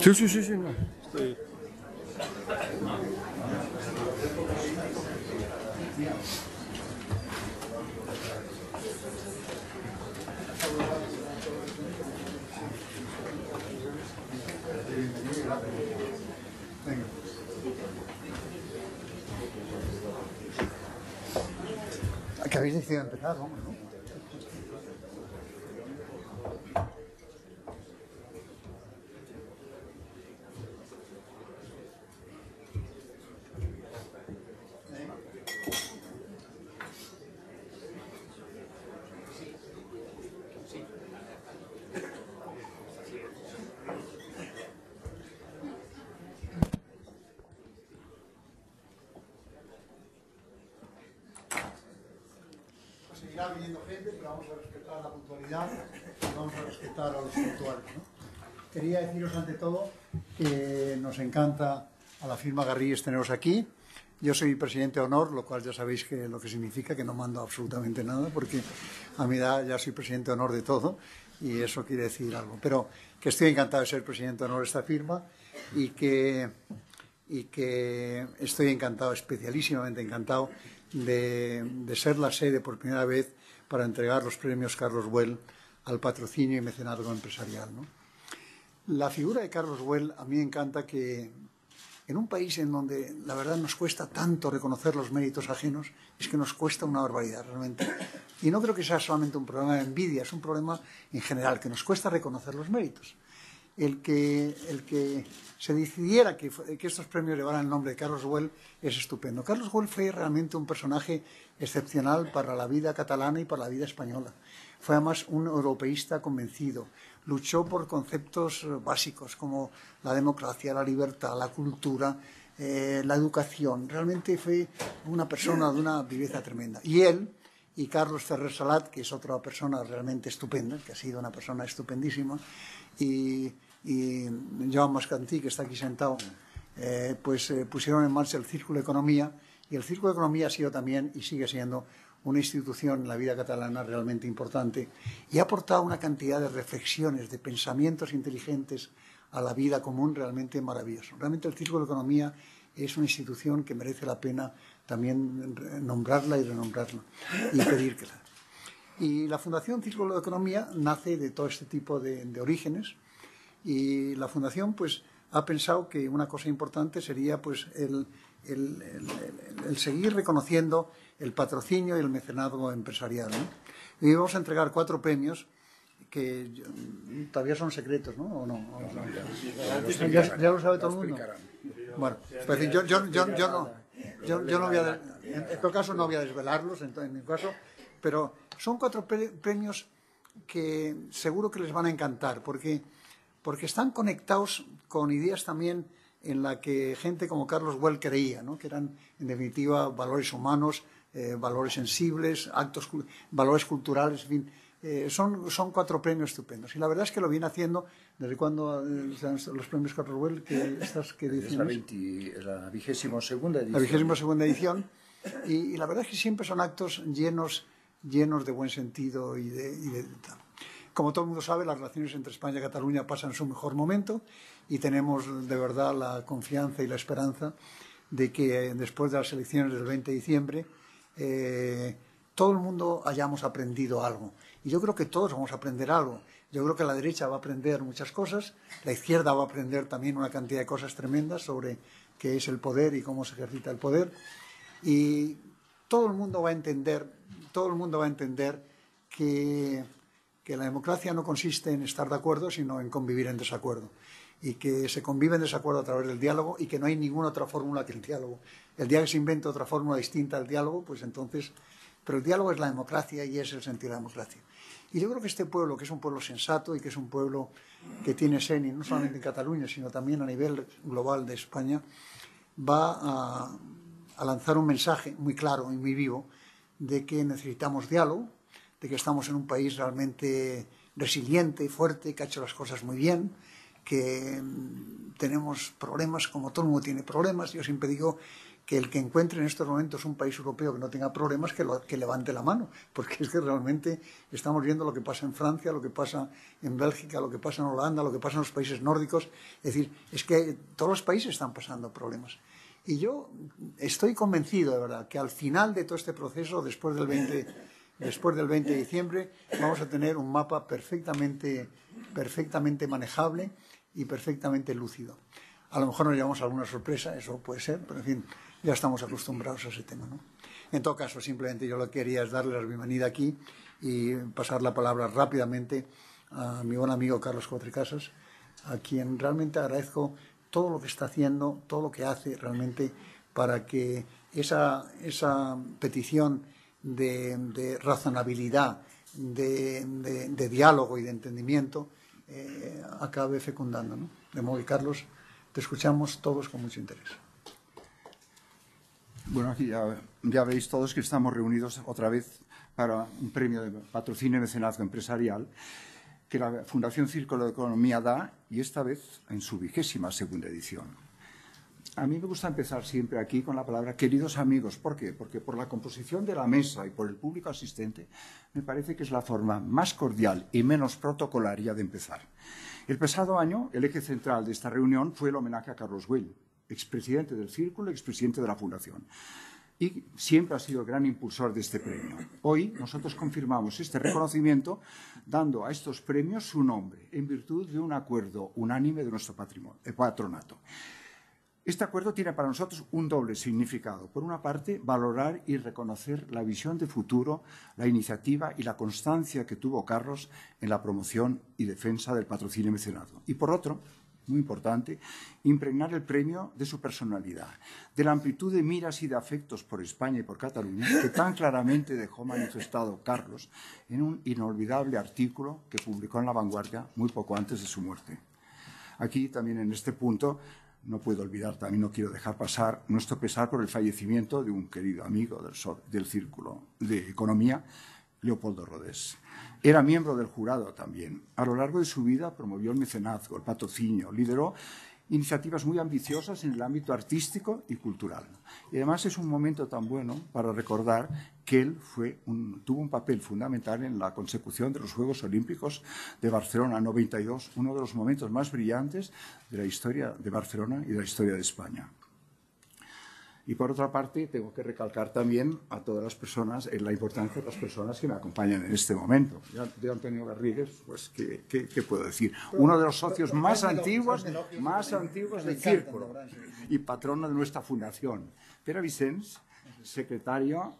Sí, sí, sí, sí. no. Que habéis decidido empezar, vamos, ¿no? Vamos a respetar a los puntuales. ¿no? Quería deciros ante todo que nos encanta a la firma Garrigues teneros aquí. Yo soy presidente de honor, lo cual ya sabéis que lo que significa que no mando absolutamente nada, porque a mi edad ya soy presidente de honor de todo y eso quiere decir algo. Pero que estoy encantado de ser presidente de honor de esta firma y que y que estoy encantado, especialísimamente encantado, de, de ser la sede por primera vez para entregar los premios Carlos Well al patrocinio y mecenazgo empresarial. La figura de Carlos Well a mí me encanta que en un país en donde la verdad nos cuesta tanto reconocer los méritos ajenos, es que nos cuesta una barbaridad realmente. Y no creo que sea solamente un problema de envidia, es un problema en general, que nos cuesta reconocer los méritos el que, el que se decidiera que, que estos premios llevaran el nombre de Carlos Güell es estupendo. Carlos Güell fue realmente un personaje excepcional para la vida catalana y para la vida española. Fue además un europeísta convencido. Luchó por conceptos básicos como la democracia, la libertad, la cultura, eh, la educación. Realmente fue una persona de una viveza tremenda. Y él, y Carlos Ferrer Salat, que es otra persona realmente estupenda, que ha sido una persona estupendísima, y, y Joan Mascantí, que está aquí sentado, eh, pues eh, pusieron en marcha el Círculo de Economía, y el Círculo de Economía ha sido también y sigue siendo una institución en la vida catalana realmente importante y ha aportado una cantidad de reflexiones, de pensamientos inteligentes a la vida común realmente maravilloso. Realmente el Círculo de Economía es una institución que merece la pena también nombrarla y renombrarla y pedir que. Y la Fundación Círculo de Economía nace de todo este tipo de, de orígenes y la Fundación pues ha pensado que una cosa importante sería pues el, el- el- el- seguir reconociendo el patrocinio y el mecenazgo empresarial. ¿no? Y vamos a entregar cuatro premios que todavía son secretos, ¿no? ¿O no? ¿O no? ¿Ya, ya lo sabe todo el mundo? Bueno, pues, yo, yo, yo, yo no, yo, yo no voy a, en, todo caso no voy a desvelarlos, en, en mi caso, pero son cuatro pre- premios que seguro que les van a encantar, porque, porque están conectados con ideas también en la que gente como Carlos Well creía, ¿no? que eran en definitiva valores humanos, eh, valores sensibles, actos, valores culturales, en fin. Eh, son, son cuatro premios estupendos. Y la verdad es que lo viene haciendo desde cuando eh, los premios Carlos Well, que estas que Es la, ediciones? 20 la vigésimo segunda edición. la vigésima segunda edición. Y, y la verdad es que siempre son actos llenos, llenos de buen sentido y de, y de tal. Como todo el mundo sabe, las relaciones entre España y Cataluña pasan su mejor momento y tenemos de verdad la confianza y la esperanza de que eh, después de las elecciones del 20 de diciembre eh, todo el mundo hayamos aprendido algo. Y yo creo que todos vamos a aprender algo. Yo creo que la derecha va a aprender muchas cosas, la izquierda va a aprender también una cantidad de cosas tremendas sobre qué es el poder y cómo se ejercita el poder. Y todo el mundo va a entender, todo el mundo va a entender que, que la democracia no consiste en estar de acuerdo, sino en convivir en desacuerdo. Y que se convive en desacuerdo a través del diálogo y que no hay ninguna otra fórmula que el diálogo. El día que se inventa otra fórmula distinta al diálogo, pues entonces. Pero el diálogo es la democracia y es el sentido de la democracia. Y yo creo que este pueblo, que es un pueblo sensato y que es un pueblo que tiene seni, no solamente en Cataluña, sino también a nivel global de España, va a, a lanzar un mensaje muy claro y muy vivo de que necesitamos diálogo, de que estamos en un país realmente resiliente, fuerte, que ha hecho las cosas muy bien, que mm, tenemos problemas como todo el mundo tiene problemas. Yo siempre digo que el que encuentre en estos momentos un país europeo que no tenga problemas, que, lo, que levante la mano, porque es que realmente estamos viendo lo que pasa en Francia, lo que pasa en Bélgica, lo que pasa en Holanda, lo que pasa en los países nórdicos. Es decir, es que todos los países están pasando problemas. Y yo estoy convencido, de verdad, que al final de todo este proceso, después del 20, después del 20 de diciembre, vamos a tener un mapa perfectamente, perfectamente manejable y perfectamente lúcido. A lo mejor nos llevamos alguna sorpresa, eso puede ser, pero en fin, ya estamos acostumbrados a ese tema. ¿no? En todo caso, simplemente yo lo que quería es darle la bienvenida aquí y pasar la palabra rápidamente a mi buen amigo Carlos Cuatrecasas, a quien realmente agradezco todo lo que está haciendo, todo lo que hace realmente para que esa, esa petición de, razonabilidad, de, diálogo y de entendimiento eh, acabe fecundando. ¿no? De modo que, Carlos, te escuchamos todos con mucho interés. Bueno, aquí ya, ya, veis todos que estamos reunidos otra vez para un premio de patrocinio y mecenazgo empresarial que la Fundación Círculo de Economía da y esta vez en su vigésima segunda edición. A mí me gusta empezar siempre aquí con la palabra queridos amigos. ¿Por qué? Porque por la composición de la mesa y por el público asistente me parece que es la forma más cordial y menos protocolaria de empezar. El pasado año, el eje central de esta reunión fue el homenaje a Carlos Güell, expresidente del Círculo, expresidente de la Fundación. Y siempre ha sido el gran impulsor de este premio. Hoy nosotros confirmamos este reconocimiento dando a estos premios su nombre, en virtud de un acuerdo unánime de nuestro patronato. Este acuerdo tiene para nosotros un doble significado. Por una parte, valorar y reconocer la visión de futuro, la iniciativa y la constancia que tuvo Carlos en la promoción y defensa del patrocinio mecenado. Y por otro, muy importante, impregnar el premio de su personalidad, de la amplitud de miras y de afectos por España y por Cataluña que tan claramente dejó manifestado Carlos en un inolvidable artículo que publicó en La Vanguardia muy poco antes de su muerte. Aquí también en este punto no puedo olvidar, también no quiero dejar pasar nuestro pesar por el fallecimiento de un querido amigo del, del Círculo de Economía, Leopoldo Rodés. Era miembro del jurado también. A lo largo de su vida promovió el mecenazgo, el patrocinio, lideró iniciativas muy ambiciosas en el ámbito artístico y cultural. Y además es un momento tan bueno para recordar que él tuvo un papel fundamental en la consecución de los Juegos Olímpicos de Barcelona 92, uno de los momentos más brillantes de la historia de Barcelona y de la historia de España. Y por otra parte, tengo que recalcar también a todas las personas, en la importancia de las personas que me acompañan en este momento. De Antonio Garrigues, pues, ¿qué, qué, qué puedo decir? Uno de los socios más antiguos, más antiguos del Círculo y patrono de nuestra fundación. Pere Vicens, secretario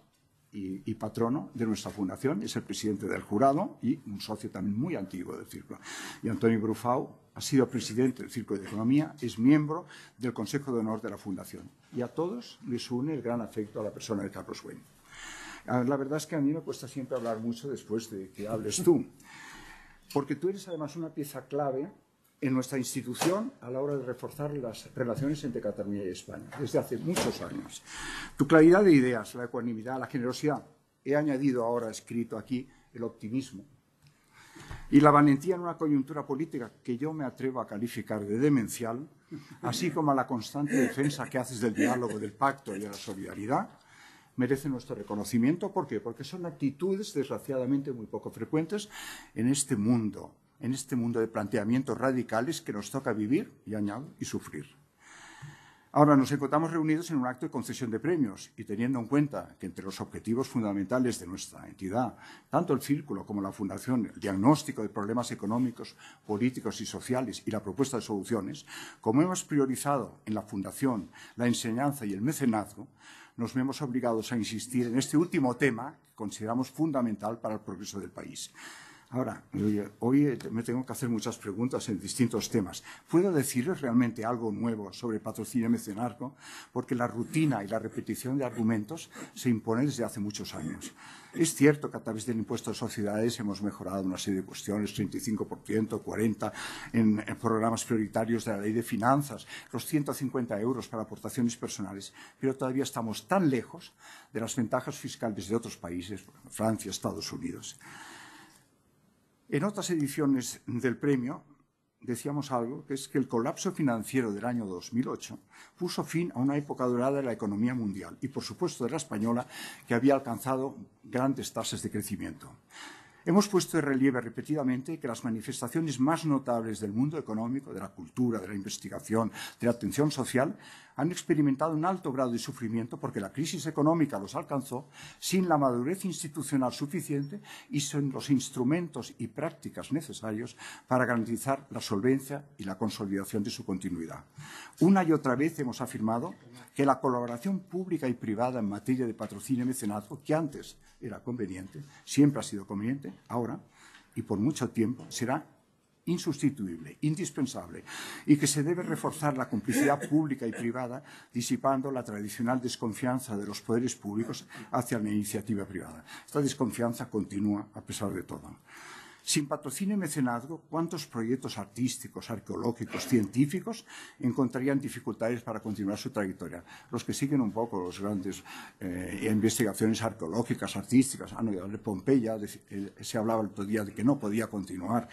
y, y, patrono de nuestra fundación, es el presidente del jurado y un socio también muy antiguo del Círculo. Y Antonio Brufau ha sido presidente del Círculo de Economía, es miembro del Consejo de Honor de la Fundación. Y a todos les une el gran afecto a la persona de Carlos Güell. La verdad es que a mí me cuesta siempre hablar mucho después de que hables tú, porque tú eres además una pieza clave en nuestra institución a la hora de reforzar las relaciones entre Cataluña y España, desde hace muchos años. Tu claridad de ideas, la ecuanimidad, la generosidad, he añadido ahora escrito aquí el optimismo, y la valentía en una coyuntura política que yo me atrevo a calificar de demencial, así como a la constante defensa que haces del diálogo, del pacto y de la solidaridad, merece nuestro reconocimiento. ¿Por qué? Porque son actitudes, desgraciadamente, muy poco frecuentes en este mundo, en este mundo de planteamientos radicales que nos toca vivir, y añado, y sufrir. Ahora nos encontramos reunidos en un acto de concesión de premios y teniendo en cuenta que entre los objetivos fundamentales de nuestra entidad, tanto el Círculo como la Fundación, el diagnóstico de problemas económicos, políticos y sociales y la propuesta de soluciones, como hemos priorizado en la Fundación la enseñanza y el mecenazgo, nos vemos obligados a insistir en este último tema que consideramos fundamental para el progreso del país. Ahora, hoy me tengo que hacer muchas preguntas en distintos temas. ¿Puedo decirles realmente algo nuevo sobre patrocinio mecenazgo? Porque la rutina y la repetición de argumentos se impone desde hace muchos años. Es cierto que a través del impuesto de sociedades hemos mejorado una serie de cuestiones, 35%, 40% en, en programas prioritarios de la ley de finanzas, los 150 euros para aportaciones personales, pero todavía estamos tan lejos de las ventajas fiscales de otros países, Francia, Estados Unidos. En otras ediciones del premio decíamos algo, que es que el colapso financiero del año 2008 puso fin a una época dorada de la economía mundial y, por supuesto, de la española, que había alcanzado grandes tasas de crecimiento. Hemos puesto de relieve repetidamente que las manifestaciones más notables del mundo económico, de la cultura, de la investigación, de la atención social, han experimentado un alto grado de sufrimiento porque la crisis económica los alcanzó sin la madurez institucional suficiente y sin los instrumentos y prácticas necesarios para garantizar la solvencia y la consolidación de su continuidad. Una y otra vez hemos afirmado que la colaboración pública y privada en materia de patrocinio y mecenazgo, que antes era conveniente, siempre ha sido conveniente, ahora y por mucho tiempo será insustituible, indispensable, y que se debe reforzar la complicidad pública y privada, disipando la tradicional desconfianza de los poderes públicos hacia la iniciativa privada. Esta desconfianza continúa a pesar de todo. Sin patrocinio y mecenazgo, ¿cuántos proyectos artísticos, arqueológicos, científicos encontrarían dificultades para continuar su trayectoria? Los que siguen un poco las grandes eh, investigaciones arqueológicas, artísticas, ah, no, de Pompeya, de, eh, se hablaba el otro día de que no podía continuar,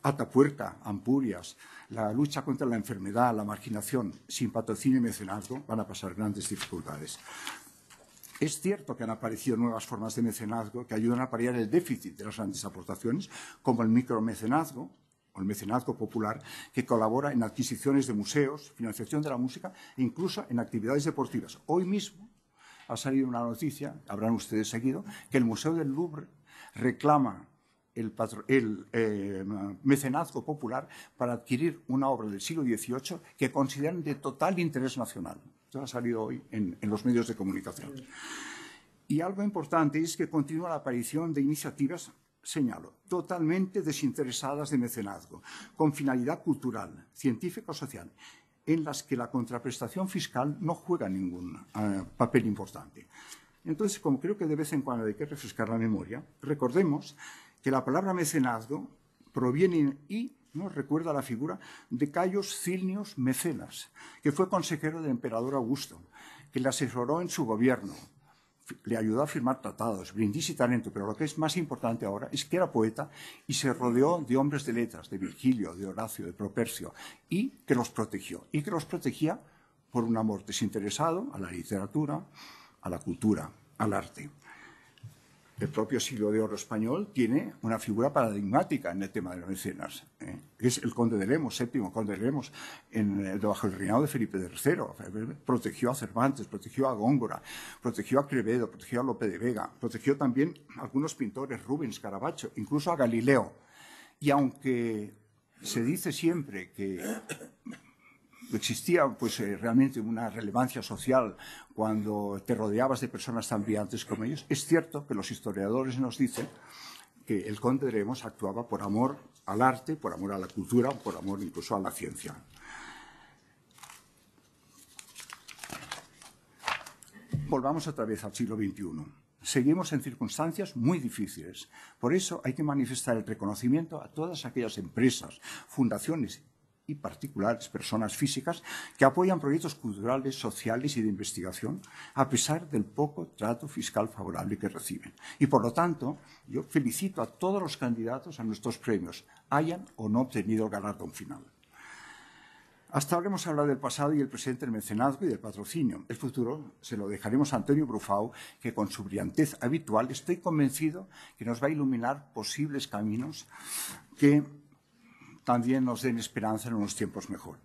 Atapuerca, Ampurias, la lucha contra la enfermedad, la marginación, sin patrocinio y mecenazgo, van a pasar grandes dificultades. Es cierto que han aparecido nuevas formas de mecenazgo que ayudan a paliar el déficit de las grandes aportaciones, como el micromecenazgo o el mecenazgo popular, que colabora en adquisiciones de museos, financiación de la música e incluso en actividades deportivas. Hoy mismo ha salido una noticia, habrán ustedes seguido, que el Museo del Louvre reclama el, eh, mecenazgo popular para adquirir una obra del siglo XVIII que consideran de total interés nacional. Esto ha salido hoy en, en los medios de comunicación. Y algo importante es que continúa la aparición de iniciativas señalo, totalmente desinteresadas de mecenazgo, con finalidad cultural, científico-social, en las que la contraprestación fiscal no juega ningún uh, papel importante. Entonces, como creo que de vez en cuando hay que refrescar la memoria, recordemos que la palabra mecenazgo proviene y recuerda la figura de Caius Cilnius Mecenas, que fue consejero del emperador Augusto, que le asesoró en su gobierno, le ayudó a firmar tratados, brindis y talento, pero lo que es más importante ahora es que era poeta y se rodeó de hombres de letras, de Virgilio, de Horacio, de Propercio, y que los protegió, y que los protegía por un amor desinteresado a la literatura, a la cultura, al arte el propio siglo de oro español tiene una figura paradigmática en el tema de los mecenas, ¿eh? es el conde de Lemos, séptimo conde de Lemos, eh, bajo el reinado de Felipe III. Protegió a Cervantes, protegió a Góngora, protegió a Crevedo, protegió a Lope de Vega, protegió también a algunos pintores, Rubens, Caravaggio, incluso a Galileo. Y aunque se dice siempre que existía pues, eh, realmente una relevancia social cuando te rodeabas de personas tan brillantes como ellos. Es cierto que los historiadores nos dicen que el conde de Lemos actuaba por amor al arte, por amor a la cultura, por amor incluso a la ciencia. Volvamos otra vez al siglo XXI. Seguimos en circunstancias muy difíciles. Por eso hay que manifestar el reconocimiento a todas aquellas empresas, fundaciones y particulares, personas físicas, que apoyan proyectos culturales, sociales y de investigación, a pesar del poco trato fiscal favorable que reciben. Y, por lo tanto, yo felicito a todos los candidatos a nuestros premios, hayan o no obtenido el galardón final. Hasta ahora hemos hablado del pasado y el presente del mecenazgo y del patrocinio. El futuro se lo dejaremos a Antonio Brufau, que con su brillantez habitual estoy convencido que nos va a iluminar posibles caminos que también nos den esperanza en unos tiempos mejor.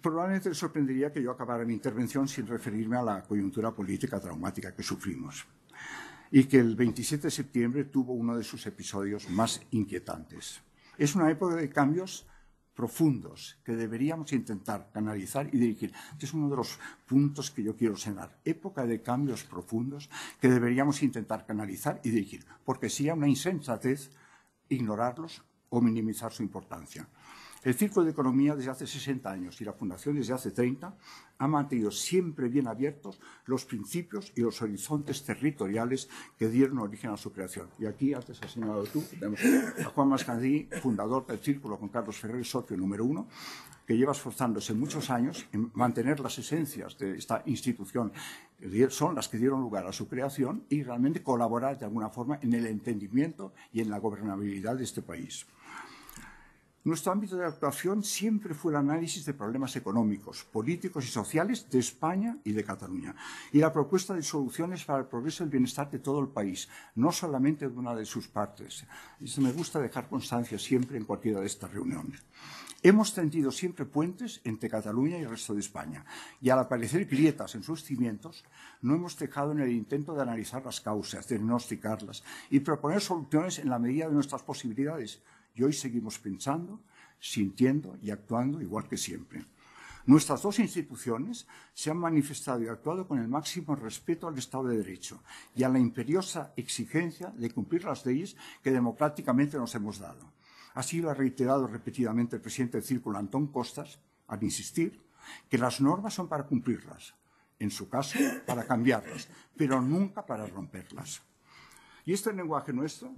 Probablemente les sorprendería que yo acabara mi intervención sin referirme a la coyuntura política traumática que sufrimos y que el 27 de septiembre tuvo uno de sus episodios más inquietantes. Es una época de cambios profundos que deberíamos intentar canalizar y dirigir. Este es uno de los puntos que yo quiero señalar. Época de cambios profundos que deberíamos intentar canalizar y dirigir, porque sería una insensatez ignorarlos o minimizar su importancia. El Círculo de Economía desde hace 60 años y la Fundación desde hace 30 ha mantenido siempre bien abiertos los principios y los horizontes territoriales que dieron origen a su creación. Y aquí, antes has señalado tú, tenemos a Juan Mascandí, fundador del Círculo con Carlos Ferrer, socio número uno, que lleva esforzándose muchos años en mantener las esencias de esta institución, que son las que dieron lugar a su creación, y realmente colaborar de alguna forma en el entendimiento y en la gobernabilidad de este país. Nuestro ámbito de actuación siempre fue el análisis de problemas económicos, políticos y sociales de España y de Cataluña, y la propuesta de soluciones para el progreso y el bienestar de todo el país, no solamente de una de sus partes. Eso me gusta dejar constancia siempre en cualquiera de estas reuniones. Hemos tendido siempre puentes entre Cataluña y el resto de España, y al aparecer grietas en sus cimientos, no hemos dejado en el intento de analizar las causas, diagnosticarlas y proponer soluciones en la medida de nuestras posibilidades, y hoy seguimos pensando, sintiendo y actuando igual que siempre. Nuestras dos instituciones se han manifestado y actuado con el máximo respeto al Estado de Derecho y a la imperiosa exigencia de cumplir las leyes que democráticamente nos hemos dado. Así lo ha reiterado repetidamente el presidente del Círculo, Antón Costas, al insistir que las normas son para cumplirlas, en su caso, para cambiarlas, pero nunca para romperlas. Y este lenguaje nuestro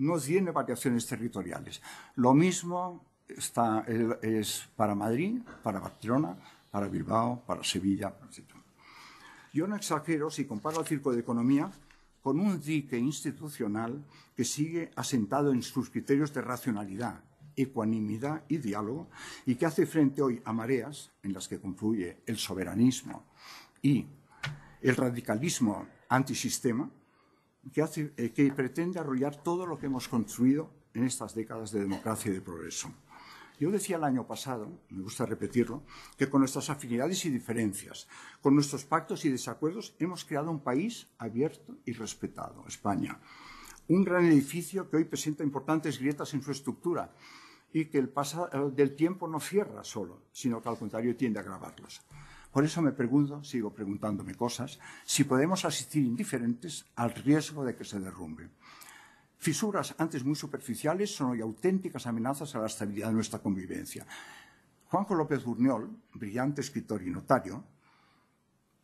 no tiene variaciones territoriales. Lo mismo está, es para Madrid, para Barcelona, para Bilbao, para Sevilla, etc. Yo no exagero si comparo al Circo de Economía con un dique institucional que sigue asentado en sus criterios de racionalidad, ecuanimidad y diálogo y que hace frente hoy a mareas en las que confluye el soberanismo y el radicalismo antisistema eh, que pretende arrollar todo lo que hemos construido en estas décadas de democracia y de progreso. Yo decía el año pasado, me gusta repetirlo, que con nuestras afinidades y diferencias, con nuestros pactos y desacuerdos, hemos creado un país abierto y respetado, España. Un gran edificio que hoy presenta importantes grietas en su estructura y que el paso del tiempo no cierra solo, sino que al contrario tiende a agravarlas. Por eso me pregunto, sigo preguntándome cosas, si podemos asistir indiferentes al riesgo de que se derrumbe. Fisuras antes muy superficiales son hoy auténticas amenazas a la estabilidad de nuestra convivencia. Juanjo López Burniol, brillante escritor y notario,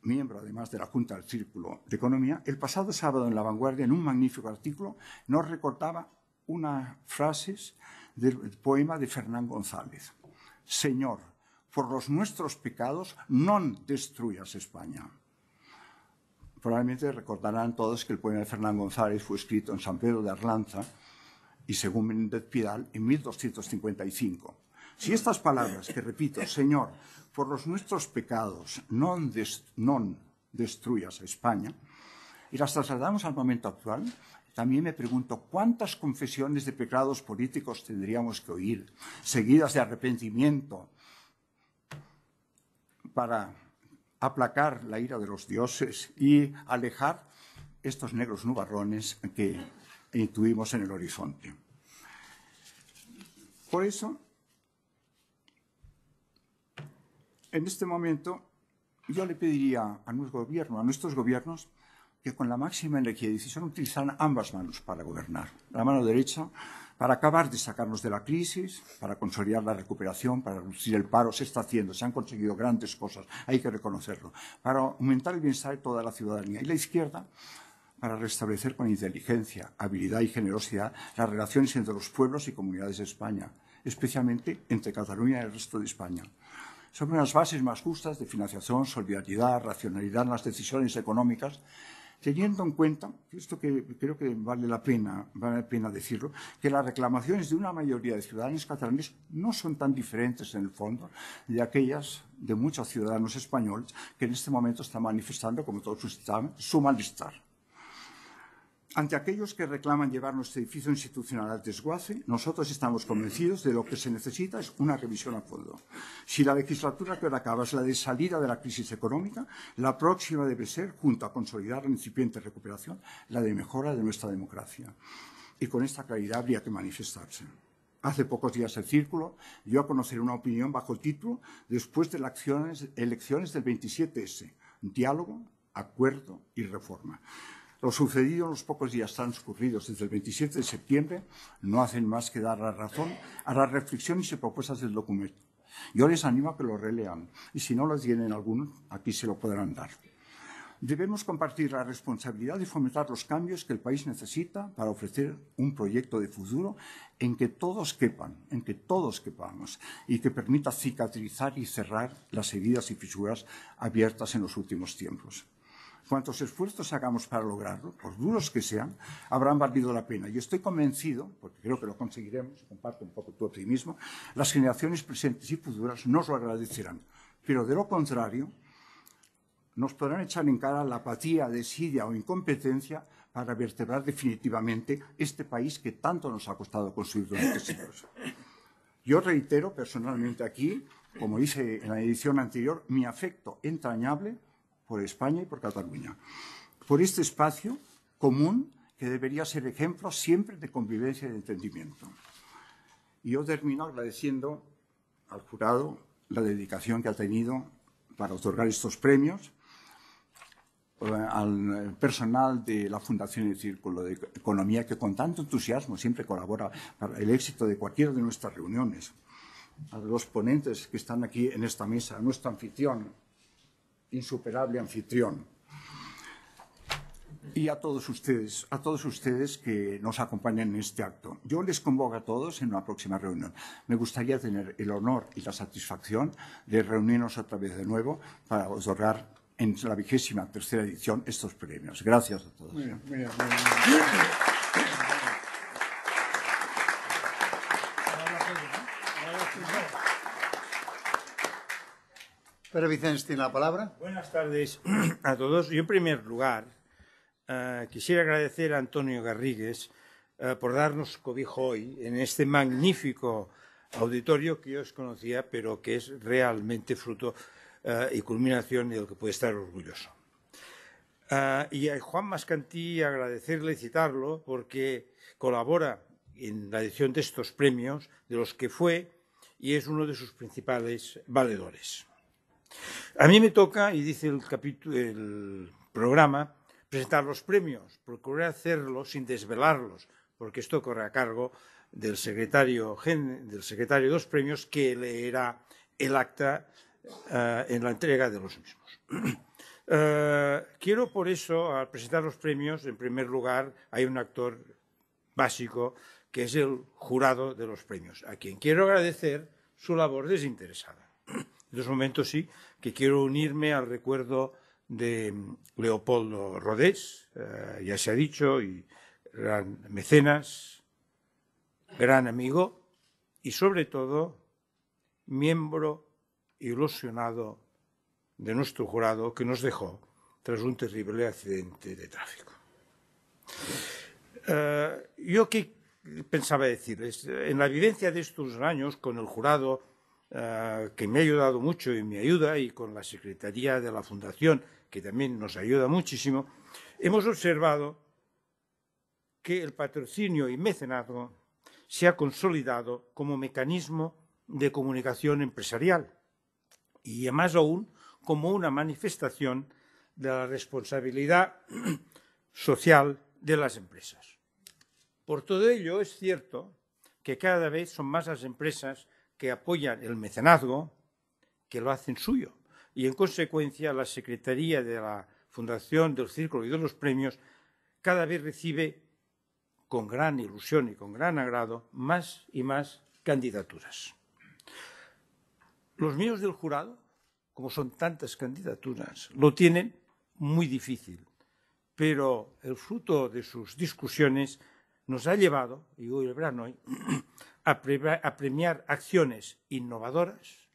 miembro además de la Junta del Círculo de Economía, el pasado sábado en La Vanguardia, en un magnífico artículo, nos recordaba unas frases del poema de Fernán González. Señor, por los nuestros pecados, non destruyas España. Probablemente recordarán todos que el poema de Fernán González fue escrito en San Pedro de Arlanza y según Menéndez Pidal en 1255. Si estas palabras que repito, Señor, por los nuestros pecados, non, des, non destruyas España, y las trasladamos al momento actual, también me pregunto cuántas confesiones de pecados políticos tendríamos que oír, seguidas de arrepentimiento, para aplacar la ira de los dioses y alejar estos negros nubarrones que intuimos en el horizonte. Por eso, en este momento, yo le pediría a nuestro gobierno, a nuestros gobiernos, que con la máxima energía y decisión utilizaran ambas manos para gobernar. La mano derecha para acabar de sacarnos de la crisis, para consolidar la recuperación, para reducir el paro, se está haciendo, se han conseguido grandes cosas, hay que reconocerlo, para aumentar el bienestar de toda la ciudadanía. Y la izquierda, para restablecer con inteligencia, habilidad y generosidad las relaciones entre los pueblos y comunidades de España, especialmente entre Cataluña y el resto de España sobre unas bases más justas de financiación, solidaridad, racionalidad en las decisiones económicas teniendo en cuenta, esto que creo que vale la pena, vale la pena decirlo, que las reclamaciones de una mayoría de ciudadanos catalanes no son tan diferentes en el fondo de aquellas de muchos ciudadanos españoles que en este momento están manifestando, como todos ustedes saben, su malestar. Ante aquellos que reclaman llevar nuestro edificio institucional al desguace, nosotros estamos convencidos de lo que se necesita es una revisión a fondo. Si la legislatura que ahora acaba es la de salida de la crisis económica, la próxima debe ser, junto a consolidar la incipiente recuperación, la de mejora de nuestra democracia. Y con esta claridad habría que manifestarse. Hace pocos días el Círculo dio a conocer una opinión bajo el título Después de las elecciones del 27S, diálogo, acuerdo y reforma. Lo sucedido en los pocos días transcurridos desde el 27 de septiembre no hacen más que dar la razón a las reflexiones y propuestas del documento. Yo les animo a que lo relean y si no lo tienen alguno, aquí se lo podrán dar. Debemos compartir la responsabilidad de fomentar los cambios que el país necesita para ofrecer un proyecto de futuro en que todos quepan, en que todos quepamos y que permita cicatrizar y cerrar las heridas y fisuras abiertas en los últimos tiempos. Cuantos esfuerzos hagamos para lograrlo, por duros que sean, habrán valido la pena. Y estoy convencido, porque creo que lo conseguiremos, comparto un poco tu optimismo, las generaciones presentes y futuras nos lo agradecerán. Pero de lo contrario, nos podrán echar en cara la apatía, desidia o incompetencia para vertebrar definitivamente este país que tanto nos ha costado construir durante siglos. Yo reitero personalmente aquí, como hice en la edición anterior, mi afecto entrañable por España y por Cataluña, por este espacio común que debería ser ejemplo siempre de convivencia y de entendimiento. Y yo termino agradeciendo al jurado la dedicación que ha tenido para otorgar estos premios, eh, al personal de la Fundación del Círculo de Economía, que con tanto entusiasmo siempre colabora para el éxito de cualquiera de nuestras reuniones, a los ponentes que están aquí en esta mesa, a nuestro anfitrión, insuperable anfitrión, y a todos ustedes, a todos ustedes que nos acompañan en este acto. Yo les convoco a todos en una próxima reunión. Me gustaría tener el honor y la satisfacción de reunirnos otra vez de nuevo para otorgar en la vigésima tercera edición estos premios. Gracias a todos. Pedro Vicens tiene la palabra. Buenas tardes a todos. Yo, en primer lugar, eh, quisiera agradecer a Antonio Garrigues eh, por darnos cobijo hoy en este magnífico auditorio que yo os conocía, pero que es realmente fruto eh, y culminación de lo que puede estar orgulloso. Y a Juan Mascantí agradecerle y citarlo porque colabora en la edición de estos premios, de los que fue y es uno de sus principales valedores. A mí me toca, y dice el, programa, presentar los premios. Procuré hacerlo sin desvelarlos, porque esto corre a cargo del secretario, del secretario de los premios que leerá el acta uh, en la entrega de los mismos. Uh, quiero por eso, al presentar los premios, en primer lugar, hay un actor básico que es el jurado de los premios, a quien quiero agradecer su labor desinteresada. En estos momentos sí que quiero unirme al recuerdo de Leopoldo Rodés, uh, ya se ha dicho, y gran mecenas, gran amigo y sobre todo miembro ilusionado de nuestro jurado que nos dejó tras un terrible accidente de tráfico. Uh, yo qué pensaba decirles, en la vivencia de estos años con el jurado uh, que me ha ayudado mucho y me ayuda y con la Secretaría de la Fundación que también nos ayuda muchísimo, hemos observado que el patrocinio y mecenazgo se ha consolidado como mecanismo de comunicación empresarial y, más aún, como una manifestación de la responsabilidad social de las empresas. Por todo ello, es cierto que cada vez son más las empresas que apoyan el mecenazgo, que lo hacen suyo. Y, en consecuencia, la Secretaría de la Fundación del Círculo y de los Premios cada vez recibe con gran ilusión y con gran agrado más y más candidaturas. Los miembros del jurado, como son tantas candidaturas, lo tienen muy difícil, pero el fruto de sus discusiones nos ha llevado, y hoy el verano hoy, a, premiar acciones innovadoras,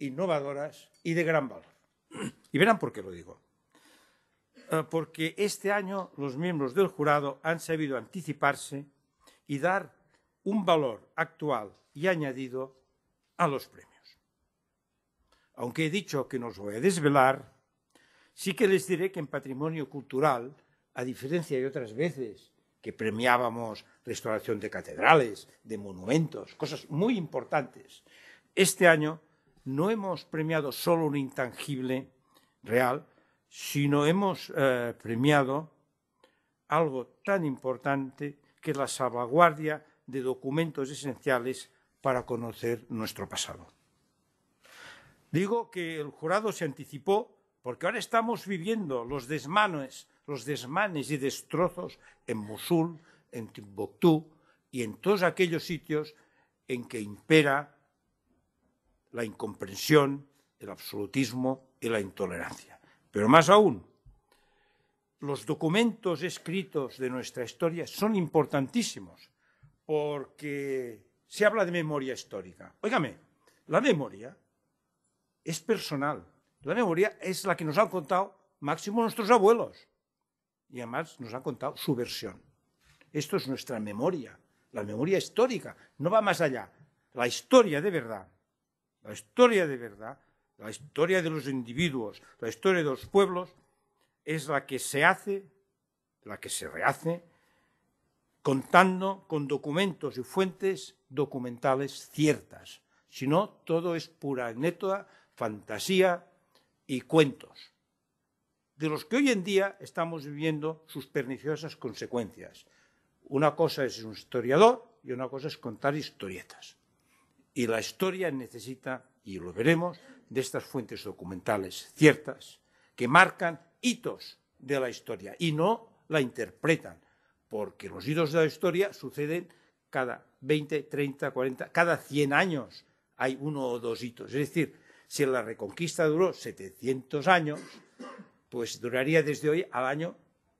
innovadoras y de gran valor. Y verán por qué lo digo. Eh, porque este año los miembros del jurado han sabido anticiparse y dar un valor actual y añadido a los premios. Aunque he dicho que no os voy a desvelar, sí que les diré que en patrimonio cultural, a diferencia de otras veces que premiábamos restauración de catedrales, de monumentos, cosas muy importantes, este año no hemos premiado solo un intangible real, sino hemos eh, premiado algo tan importante que es la salvaguardia de documentos esenciales para conocer nuestro pasado. Digo que el jurado se anticipó porque ahora estamos viviendo los desmanes, los desmanes y destrozos en Mosul, en Timbuktu y en todos aquellos sitios en que impera la incomprensión, el absolutismo y la intolerancia. Pero más aún, los documentos escritos de nuestra historia son importantísimos porque se habla de memoria histórica. Óigame, la memoria es personal. La memoria es la que nos han contado máximo nuestros abuelos. Y además nos han contado su versión. Esto es nuestra memoria, la memoria histórica. No va más allá. La historia de verdad, la historia de verdad, la historia de los individuos, la historia de los pueblos, es la que se hace, la que se rehace, contando con documentos y fuentes documentales ciertas. Si no, todo es pura anécdota, fantasía y cuentos, de los que hoy en día estamos viviendo sus perniciosas consecuencias. Una cosa es un historiador y una cosa es contar historietas. Y la historia necesita, y lo veremos, de estas fuentes documentales ciertas que marcan hitos de la historia y no la interpretan, porque los hitos de la historia suceden cada 20, 30, 40, cada 100 años hay uno o dos hitos. Es decir, si la reconquista duró 700 años, pues duraría desde hoy al año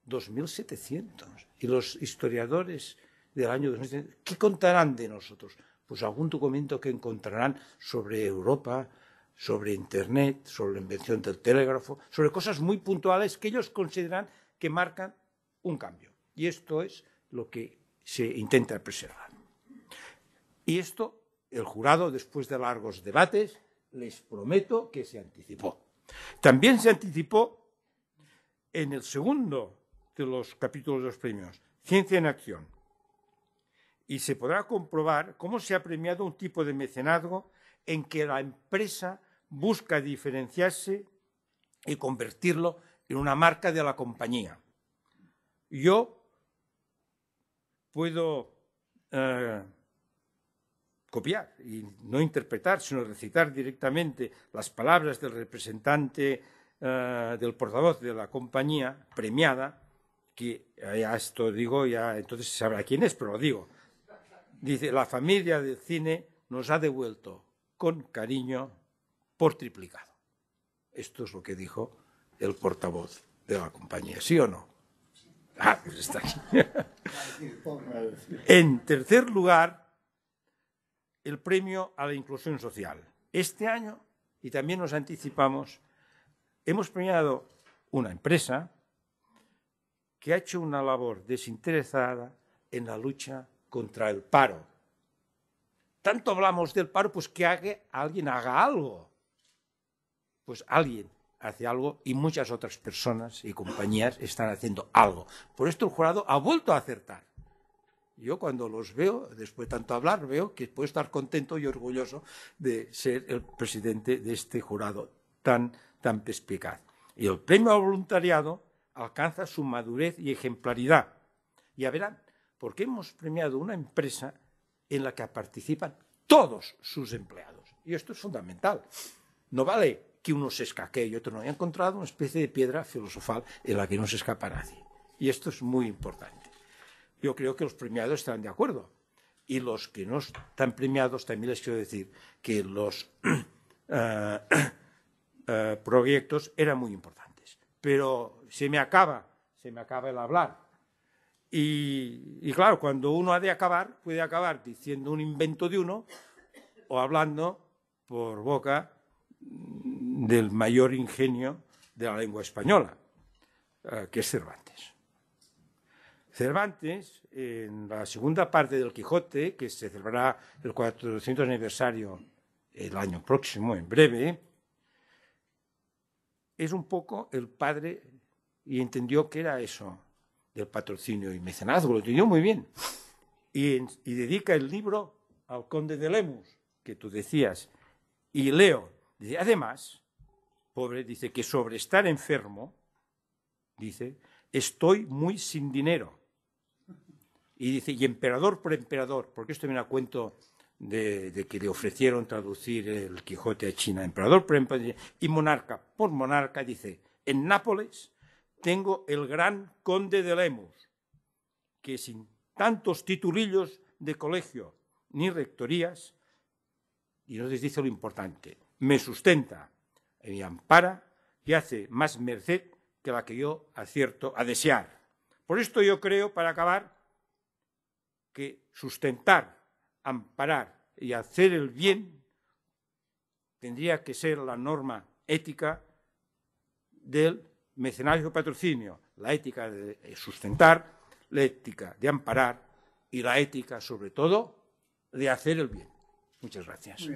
2700. Y los historiadores del año 2700, ¿qué contarán de nosotros? Pues algún documento que encontrarán sobre Europa, sobre Internet, sobre la invención del telégrafo, sobre cosas muy puntuales que ellos consideran que marcan un cambio. Y esto es lo que se intenta preservar. Y esto, el jurado, después de largos debates, les prometo que se anticipó. También se anticipó en el segundo de los capítulos de los premios, Ciencia en Acción. Y se podrá comprobar cómo se ha premiado un tipo de mecenazgo en que la empresa busca diferenciarse y convertirlo en una marca de la compañía. Yo puedo eh, copiar y no interpretar, sino recitar directamente las palabras del representante eh, del portavoz de la compañía premiada, que ya esto digo, ya entonces se sabrá quién es, pero lo digo. Dice, la familia del cine nos ha devuelto con cariño por triplicado. Esto es lo que dijo el portavoz de la compañía, ¿sí o no? Ah, pues está aquí. en tercer lugar, el premio a la inclusión social. Este año, y también nos anticipamos, hemos premiado una empresa que ha hecho una labor desinteresada en la lucha contra el paro. Tanto hablamos del paro, pues que alguien haga algo pues alguien hace algo y muchas otras personas y compañías están haciendo algo. Por esto el jurado ha vuelto a acertar. Yo cuando los veo, después de tanto hablar, veo que puedo estar contento y orgulloso de ser el presidente de este jurado tan, tan perspicaz. Y el premio al voluntariado alcanza su madurez y ejemplaridad. Ya verán, porque hemos premiado una empresa en la que participan todos sus empleados. Y esto es fundamental. No vale que uno se escaquee y otro no. He encontrado una especie de piedra filosofal en la que no se escapa nadie. Y esto es muy importante. Yo creo que los premiados están de acuerdo. Y los que no están premiados, también les quiero decir que los uh, uh, proyectos eran muy importantes. Pero se me acaba, se me acaba el hablar. Y, y claro, cuando uno ha de acabar, puede acabar diciendo un invento de uno o hablando por boca del mayor ingenio de la lengua española, eh, que es Cervantes. Cervantes, en la segunda parte del Quijote, que se celebrará el 400 aniversario el año próximo, en breve, es un poco el padre y entendió que era eso del patrocinio y mecenazgo, lo entendió muy bien. Y, y dedica el libro al conde de Lemus, que tú decías, y leo, además, pobre, dice que sobre estar enfermo, dice, estoy muy sin dinero. Y dice, y emperador por emperador, porque esto viene a cuento de, que le ofrecieron traducir el Quijote a China, emperador por emperador, y monarca por monarca, dice, en Nápoles tengo el gran conde de Lemus, que sin tantos titulillos de colegio ni rectorías, y nos dice lo importante, me sustenta, me ampara y hace más merced que la que yo acierto a desear. Por esto yo creo, para acabar, que sustentar, amparar y hacer el bien tendría que ser la norma ética del mecenazgo patrocinio, la ética de sustentar, la ética de amparar y la ética, sobre todo, de hacer el bien. Muchas gracias.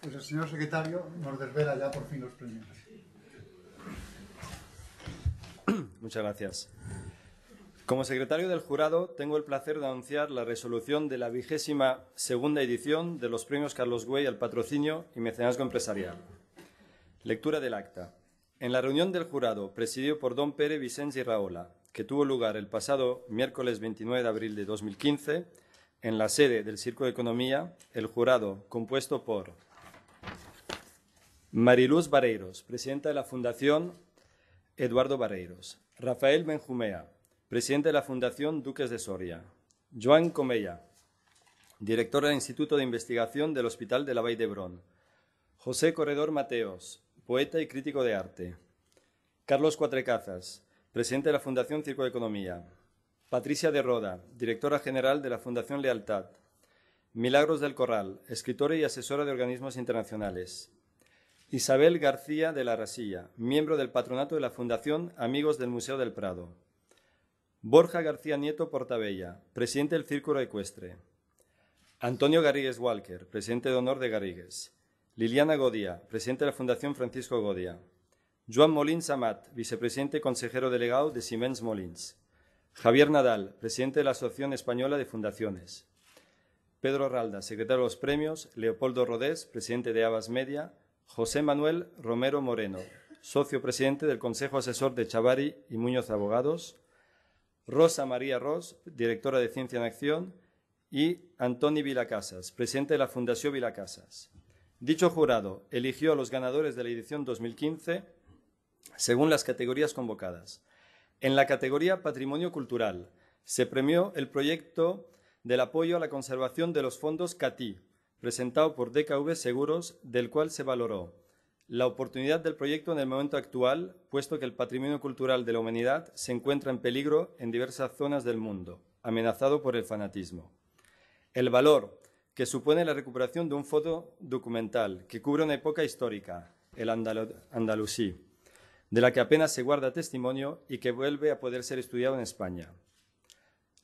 Pues el señor secretario nos desvela ya por fin los premios. Muchas gracias. Como secretario del jurado, tengo el placer de anunciar la resolución de la vigésima segunda edición de los premios Carlos Güey al patrocinio y mecenazgo empresarial. Lectura del acta. En la reunión del jurado, presidido por don Pérez Vicente y Raola, que tuvo lugar el pasado miércoles 29 de abril de 2015, en la sede del Circo de Economía, el jurado, compuesto por Mariluz Barreiros, presidenta de la Fundación Eduardo Barreiros, Rafael Benjumea, presidente de la Fundación Duques de Soria, Joan Comella, director del Instituto de Investigación del Hospital de la Vall d'Hebron, José Corredor Mateos, poeta y crítico de arte, Carlos Cuatrecazas, presidente de la Fundación Circo de Economía, Patricia de Roda, directora general de la Fundación Lealtad, Milagros del Corral, escritora y asesora de organismos internacionales, Isabel García de la Rasilla, miembro del patronato de la Fundación Amigos del Museo del Prado. Borja García Nieto Portabella, presidente del Círculo Ecuestre. Antonio Garrigues Walker, presidente de honor de Garrigues. Liliana Godia, presidente de la Fundación Francisco Godia. Joan Molins Amat, vicepresidente y consejero delegado de Siemens Molins. Javier Nadal, presidente de la Asociación Española de Fundaciones. Pedro Ralda, secretario de los premios. Leopoldo Rodés, presidente de Abas Media. José Manuel Romero Moreno, socio presidente del Consejo Asesor de Chavari y Muñoz Abogados, Rosa María Ross, directora de Ciencia en Acción, y Antoni Vilacasas, presidente de la Fundación Vilacasas. Dicho jurado eligió a los ganadores de la edición 2015 según las categorías convocadas. En la categoría Patrimonio Cultural se premió el proyecto del apoyo a la conservación de los fondos CATI, presentado por DKV Seguros, del cual se valoró la oportunidad del proyecto en el momento actual, puesto que el patrimonio cultural de la humanidad se encuentra en peligro en diversas zonas del mundo, amenazado por el fanatismo. El valor que supone la recuperación de un foto documental que cubre una época histórica, el andalusí, de la que apenas se guarda testimonio y que vuelve a poder ser estudiado en España.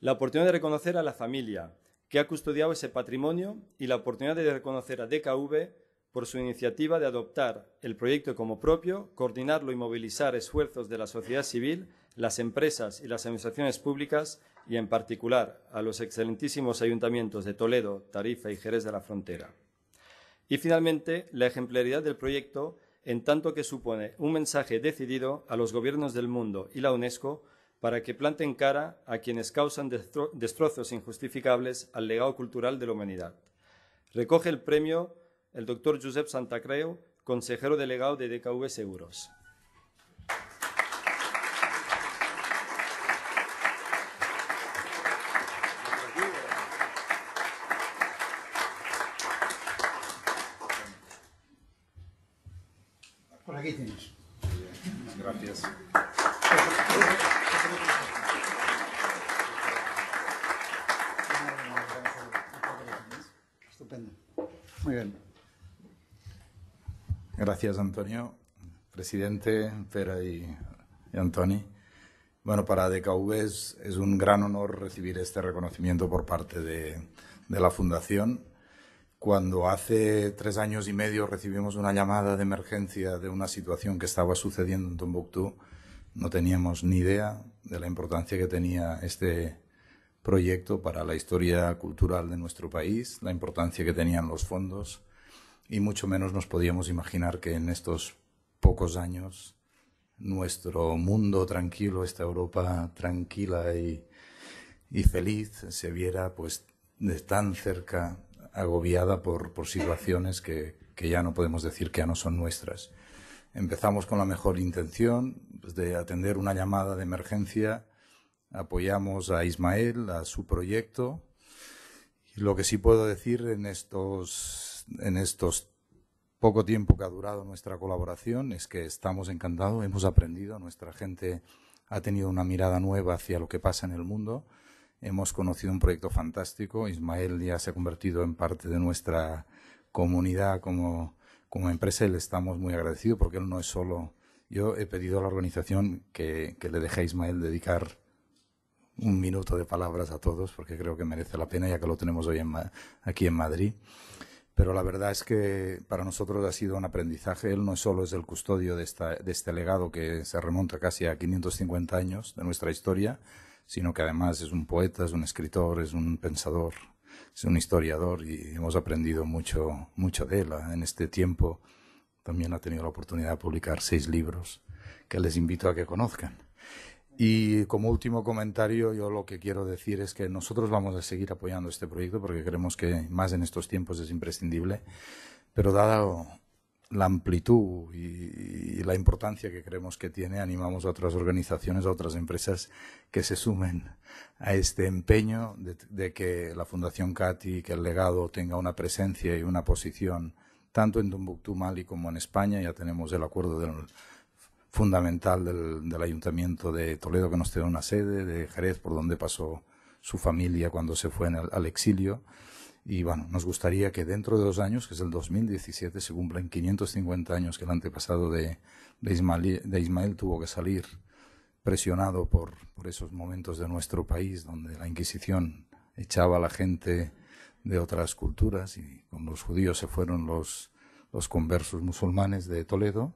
La oportunidad de reconocer a la familia, que ha custodiado ese patrimonio y la oportunidad de reconocer a DKV por su iniciativa de adoptar el proyecto como propio, coordinarlo y movilizar esfuerzos de la sociedad civil, las empresas y las administraciones públicas y, en particular, a los excelentísimos ayuntamientos de Toledo, Tarifa y Jerez de la Frontera. Y, finalmente, la ejemplaridad del proyecto en tanto que supone un mensaje decidido a los gobiernos del mundo y la UNESCO para que planten cara a quienes causan destrozos injustificables al legado cultural de la humanidad. Recoge el premio el doctor Josep Santacreu, consejero delegado de DKV Seguros. Por aquí tienes. Gracias. Estupendo. Muy bien. Gracias, Antonio. Presidente, Pera y, y Antoni. Bueno, para DKV es, un gran honor recibir este reconocimiento por parte de, de la Fundación. Cuando hace tres años y medio recibimos una llamada de emergencia de una situación que estaba sucediendo en Tombuctú, no teníamos ni idea de la importancia que tenía este proyecto para la historia cultural de nuestro país, la importancia que tenían los fondos y mucho menos nos podíamos imaginar que en estos pocos años nuestro mundo tranquilo, esta Europa tranquila y, y feliz, se viera pues de tan cerca agobiada por, por situaciones que, que, ya no podemos decir que ya no son nuestras. Empezamos con la mejor intención pues, de atender una llamada de emergencia, apoyamos a Ismael, a su proyecto, lo que sí puedo decir en estos, en estos poco tiempo que ha durado nuestra colaboración es que estamos encantados, hemos aprendido, nuestra gente ha tenido una mirada nueva hacia lo que pasa en el mundo. Hemos conocido un proyecto fantástico. Ismael ya se ha convertido en parte de nuestra comunidad como, como empresa y le estamos muy agradecidos porque él no es solo. Yo he pedido a la organización que, que le deje a Ismael dedicar un minuto de palabras a todos porque creo que merece la pena ya que lo tenemos hoy en, aquí en Madrid. Pero la verdad es que para nosotros ha sido un aprendizaje. Él no solo es el custodio de, esta, de este legado que se remonta casi a 550 años de nuestra historia, sino que además es un poeta, es un escritor, es un pensador, es un historiador y hemos aprendido mucho, mucho de él. En este tiempo también ha tenido la oportunidad de publicar seis libros que les invito a que conozcan. Y como último comentario, yo lo que quiero decir es que nosotros vamos a seguir apoyando este proyecto porque creemos que más en estos tiempos es imprescindible, pero dado la amplitud y, la importancia que creemos que tiene, animamos a otras organizaciones, a otras empresas que se sumen a este empeño de, de que la Fundación CATI, que el legado tenga una presencia y una posición tanto en Tombuctú, Mali como en España. Ya tenemos el acuerdo del fundamental del, del, Ayuntamiento de Toledo que nos tiene una sede, de Jerez, por donde pasó su familia cuando se fue al exilio. Y bueno, nos gustaría que dentro de dos años, que es el 2017, se cumplen 550 años que el antepasado de, de, Ismael, de Ismael tuvo que salir presionado por, por esos momentos de nuestro país donde la Inquisición echaba a la gente de otras culturas y con los judíos se fueron los, los conversos musulmanes de Toledo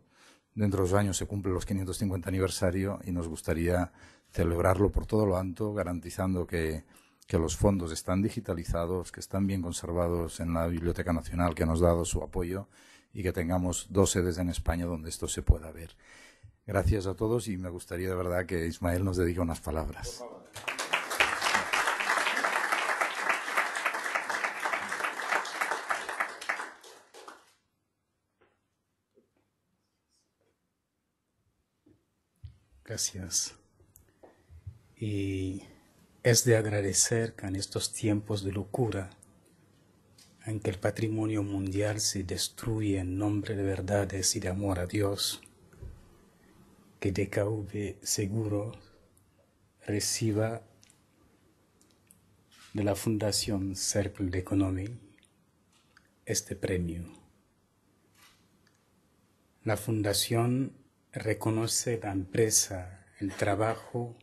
Dentro de dos años se cumple los 550 aniversario y nos gustaría celebrarlo por todo lo alto, garantizando que, que los fondos están digitalizados, que están bien conservados en la Biblioteca Nacional, que nos ha dado su apoyo y que tengamos dos sedes en España donde esto se pueda ver. Gracias a todos y me gustaría de verdad que Ismael nos dedique unas palabras. Gracias. Y es de agradecer que en estos tiempos de locura, en que el patrimonio mundial se destruye en nombre de verdades y de amor a Dios, que DKV Seguro reciba de la Fundación Circle Economy este premio. La Fundación reconoce la empresa el trabajo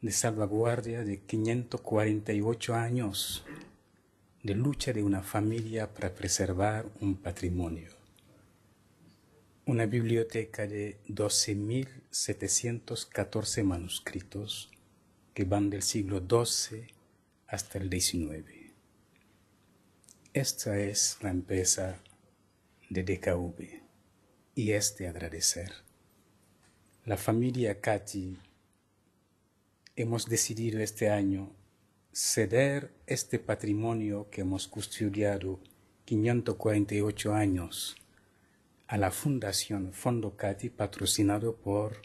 de salvaguardia de 548 años de lucha de una familia para preservar un patrimonio. Una biblioteca de 12.714 manuscritos que van del siglo XII hasta el XIX. Esta es la empresa de DKV y es de agradecer. La familia Cati hemos decidido este año ceder este patrimonio que hemos custodiado 548 años a la Fundación Fondo Cati patrocinado por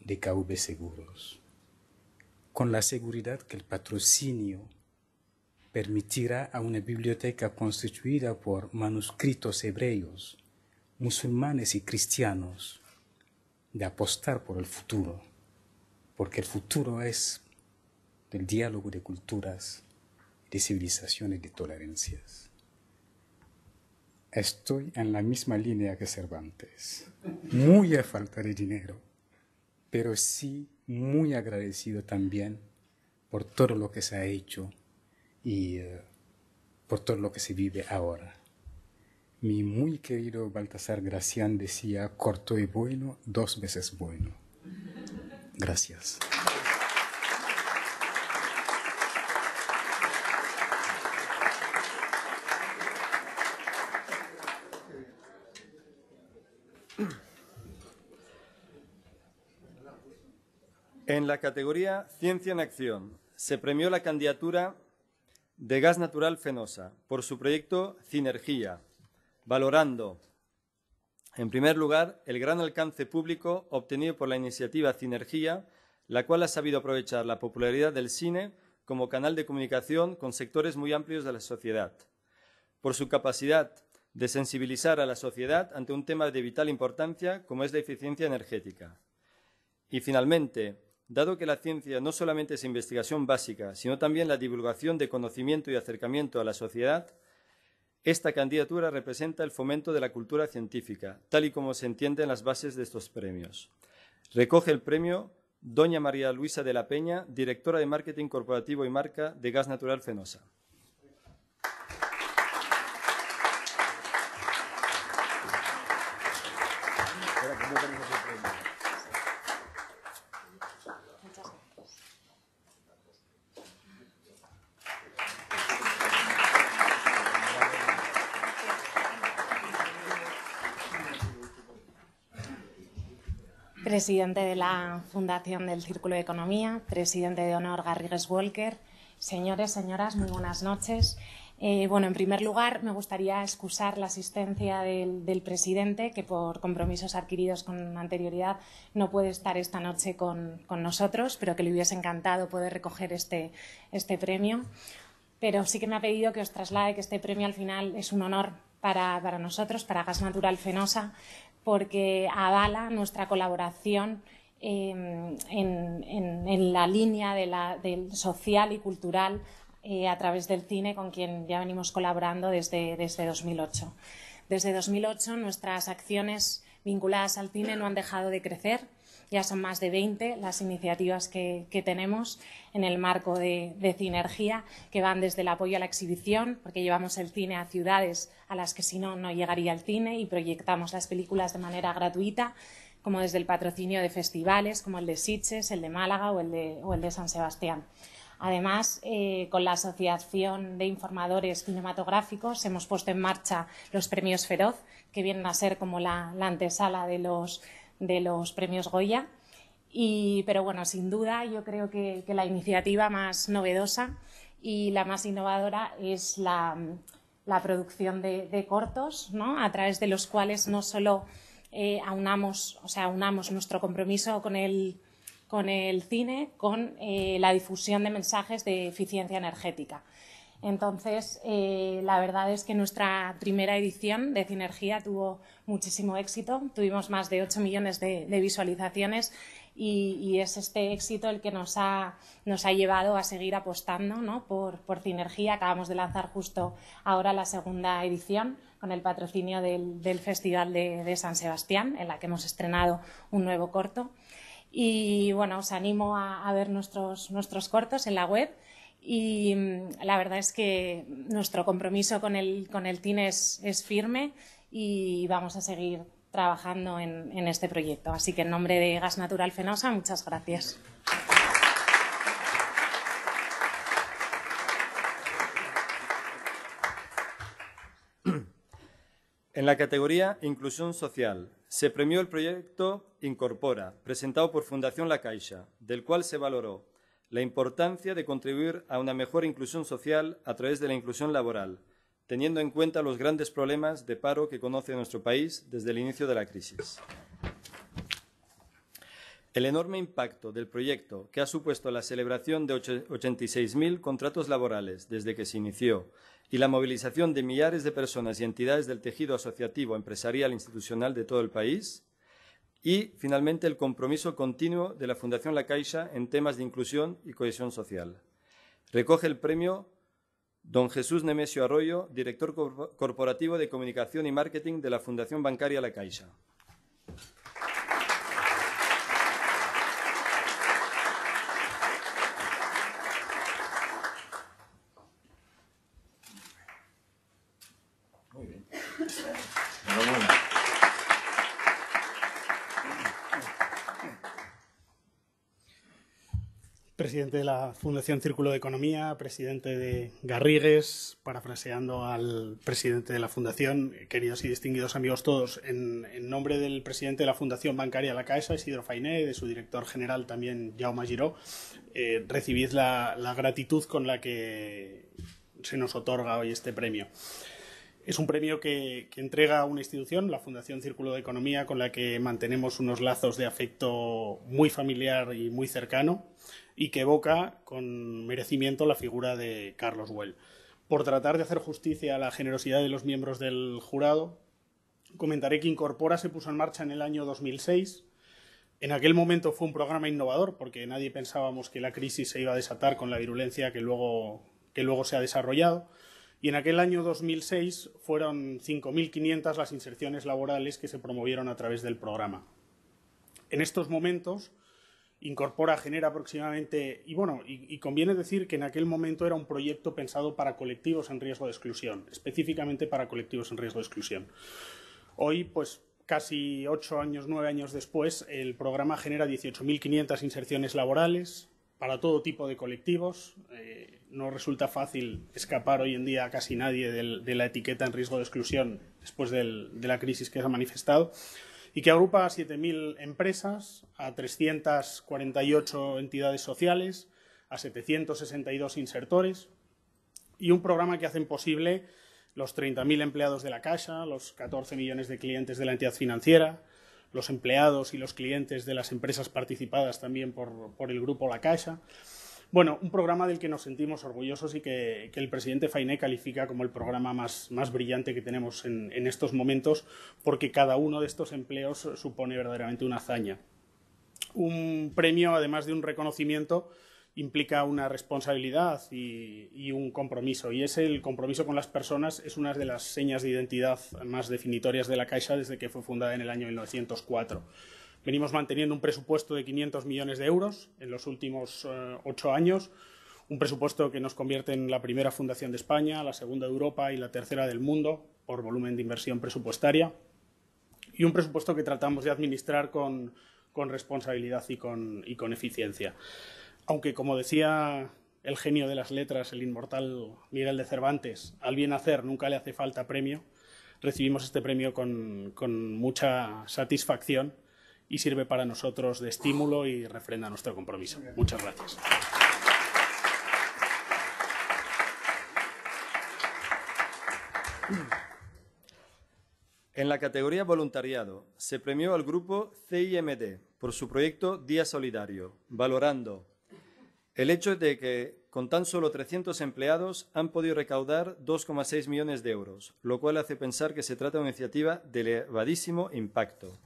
DKV Seguros, con la seguridad que el patrocinio permitirá a una biblioteca constituida por manuscritos hebreos musulmanes y cristianos de apostar por el futuro, porque el futuro es del diálogo de culturas, de civilizaciones de tolerancias. Estoy en la misma línea que Cervantes, muy a falta de dinero, pero sí muy agradecido también por todo lo que se ha hecho y uh, por todo lo que se vive ahora. Mi muy querido Baltasar Gracián decía, corto y bueno, dos veces bueno. Gracias. En la categoría Ciencia en Acción se premió la candidatura de Gas Natural Fenosa por su proyecto Cinergía, valorando, en primer lugar, el gran alcance público obtenido por la iniciativa Cinergía, la cual ha sabido aprovechar la popularidad del cine como canal de comunicación con sectores muy amplios de la sociedad, por su capacidad de sensibilizar a la sociedad ante un tema de vital importancia como es la eficiencia energética. Y finalmente, dado que la ciencia no solamente es investigación básica, sino también la divulgación de conocimiento y acercamiento a la sociedad, esta candidatura representa el fomento de la cultura científica, tal y como se entiende en las bases de estos premios. Recoge el premio Doña María Luisa de la Peña, directora de Marketing Corporativo y Marca de Gas Natural Fenosa. Presidente de la Fundación del Círculo de Economía, presidente de honor Garrigues Walker, señores, señoras, muy buenas noches. Eh, bueno, en primer lugar, me gustaría excusar la asistencia del, presidente, que por compromisos adquiridos con anterioridad no puede estar esta noche con, nosotros, pero que le hubiese encantado poder recoger este, este premio. Pero sí que me ha pedido que os traslade que este premio al final es un honor para, para nosotros, para Gas Natural Fenosa, porque avala nuestra colaboración em, en, la línea del social y cultural eh, a través del cine con quien ya venimos colaborando desde, desde 2008. Desde 2008 nuestras acciones vinculadas al cine no han dejado de crecer ya son más de 20 las iniciativas que, tenemos en el marco de, de, Cinergía, que van desde el apoyo a la exhibición, porque llevamos el cine a ciudades a las que si no, no llegaría el cine y proyectamos las películas de manera gratuita, como desde el patrocinio de festivales como el de Sitges, el de Málaga o el de, o el de San Sebastián. Además, eh, con la Asociación de Informadores Cinematográficos hemos puesto en marcha los premios Feroz, que vienen a ser como la antesala de los de los premios Goya. Y, pero bueno, sin duda yo creo que, la iniciativa más novedosa y la más innovadora es la, producción de, cortos, ¿no? a través de los cuales no solo eh, aunamos, o sea, aunamos nuestro compromiso con el, con el cine, con eh, la difusión de mensajes de eficiencia energética. Entonces, eh, la verdad es que nuestra primera edición de Cinergía tuvo muchísimo éxito. Tuvimos más de 8 millones de, visualizaciones y, es este éxito el que nos ha, llevado a seguir apostando por, por Cinergía. Acabamos de lanzar justo ahora la segunda edición con el patrocinio del, Festival de, San Sebastián, en la que hemos estrenado un nuevo corto. Y bueno, os animo a, ver nuestros cortos en la web y mm, la verdad es que nuestro compromiso con el, con el TIN es, firme y vamos a seguir trabajando en, en, este proyecto. Así que en nombre de Gas Natural Fenosa, muchas gracias. En la categoría Inclusión Social se premió el proyecto Incorpora, presentado por Fundación La Caixa, del cual se valoró la importancia de contribuir a una mejor inclusión social a través de la inclusión laboral, teniendo en cuenta los grandes problemas de paro que conoce nuestro país desde el inicio de la crisis. El enorme impacto del proyecto, que ha supuesto la celebración de 86.000 contratos laborales desde que se inició y la movilización de millares de personas y entidades del tejido asociativo, empresarial e institucional de todo el país, y, finalmente, el compromiso continuo de la Fundación La Caixa en temas de inclusión y cohesión social. Recoge el premio don Jesús Nemesio Arroyo, director corporativo de comunicación y marketing de la Fundación Bancaria La Caixa. Presidente de la Fundación Círculo de Economía, presidente de Garrigues, parafraseando al presidente de la Fundación, queridos y distinguidos amigos todos, en, nombre del presidente de la Fundación Bancaria La Caixa, Isidro Fainé, de su director general también, Jaume Giró, eh, recibid la, gratitud con la que se nos otorga hoy este premio. Es un premio que, que, entrega una institución, la Fundación Círculo de Economía, con la que mantenemos unos lazos de afecto muy familiar y muy cercano. Y que evoca con merecimiento la figura de Carlos Well. Por tratar de hacer justicia a la generosidad de los miembros del jurado, comentaré que Incorpora se puso en marcha en el año 2006. En aquel momento fue un programa innovador porque nadie pensábamos que la crisis se iba a desatar con la virulencia que luego, que luego se ha desarrollado. Y en aquel año 2006 fueron 5.500 las inserciones laborales que se promovieron a través del programa. En estos momentos, Incorpora genera aproximadamente, y bueno, y, conviene decir que en aquel momento era un proyecto pensado para colectivos en riesgo de exclusión, específicamente para colectivos en riesgo de exclusión. Hoy, pues casi ocho años, nueve años después, el programa genera 18.500 inserciones laborales para todo tipo de colectivos. Eh, no resulta fácil escapar hoy en día a casi nadie de la etiqueta en riesgo de exclusión después de la crisis que se ha manifestado y que agrupa a 7.000 empresas, a 348 entidades sociales, a 762 insertores y un programa que hacen posible los 30.000 empleados de la Caixa, los 14 millones de clientes de la entidad financiera, los empleados y los clientes de las empresas participadas también por, por el grupo La Caixa. Bueno, un programa del que nos sentimos orgullosos y que, el presidente Fainé califica como el programa más, brillante que tenemos en, en estos momentos, porque cada uno de estos empleos supone verdaderamente una hazaña. Un premio, además de un reconocimiento, implica una responsabilidad y, y, un compromiso. Y es el compromiso con las personas es una de las señas de identidad más definitorias de la Caixa desde que fue fundada en el año 1904. Venimos manteniendo un presupuesto de 500 millones de euros en los últimos uh, ocho años, un presupuesto que nos convierte en la primera fundación de España, la segunda de Europa y la tercera del mundo por volumen de inversión presupuestaria, y un presupuesto que tratamos de administrar con, con responsabilidad y con, y con eficiencia. Aunque como decía el genio de las letras, el inmortal Miguel de Cervantes, al bien hacer nunca le hace falta premio, recibimos este premio con, con mucha satisfacción y sirve para nosotros de estímulo y refrenda nuestro compromiso. Muchas gracias. En la categoría voluntariado se premió al grupo CIMD por su proyecto Día Solidario, valorando el hecho de que con tan solo 300 empleados han podido recaudar 2,6 millones de euros, lo cual hace pensar que se trata de una iniciativa de elevadísimo impacto.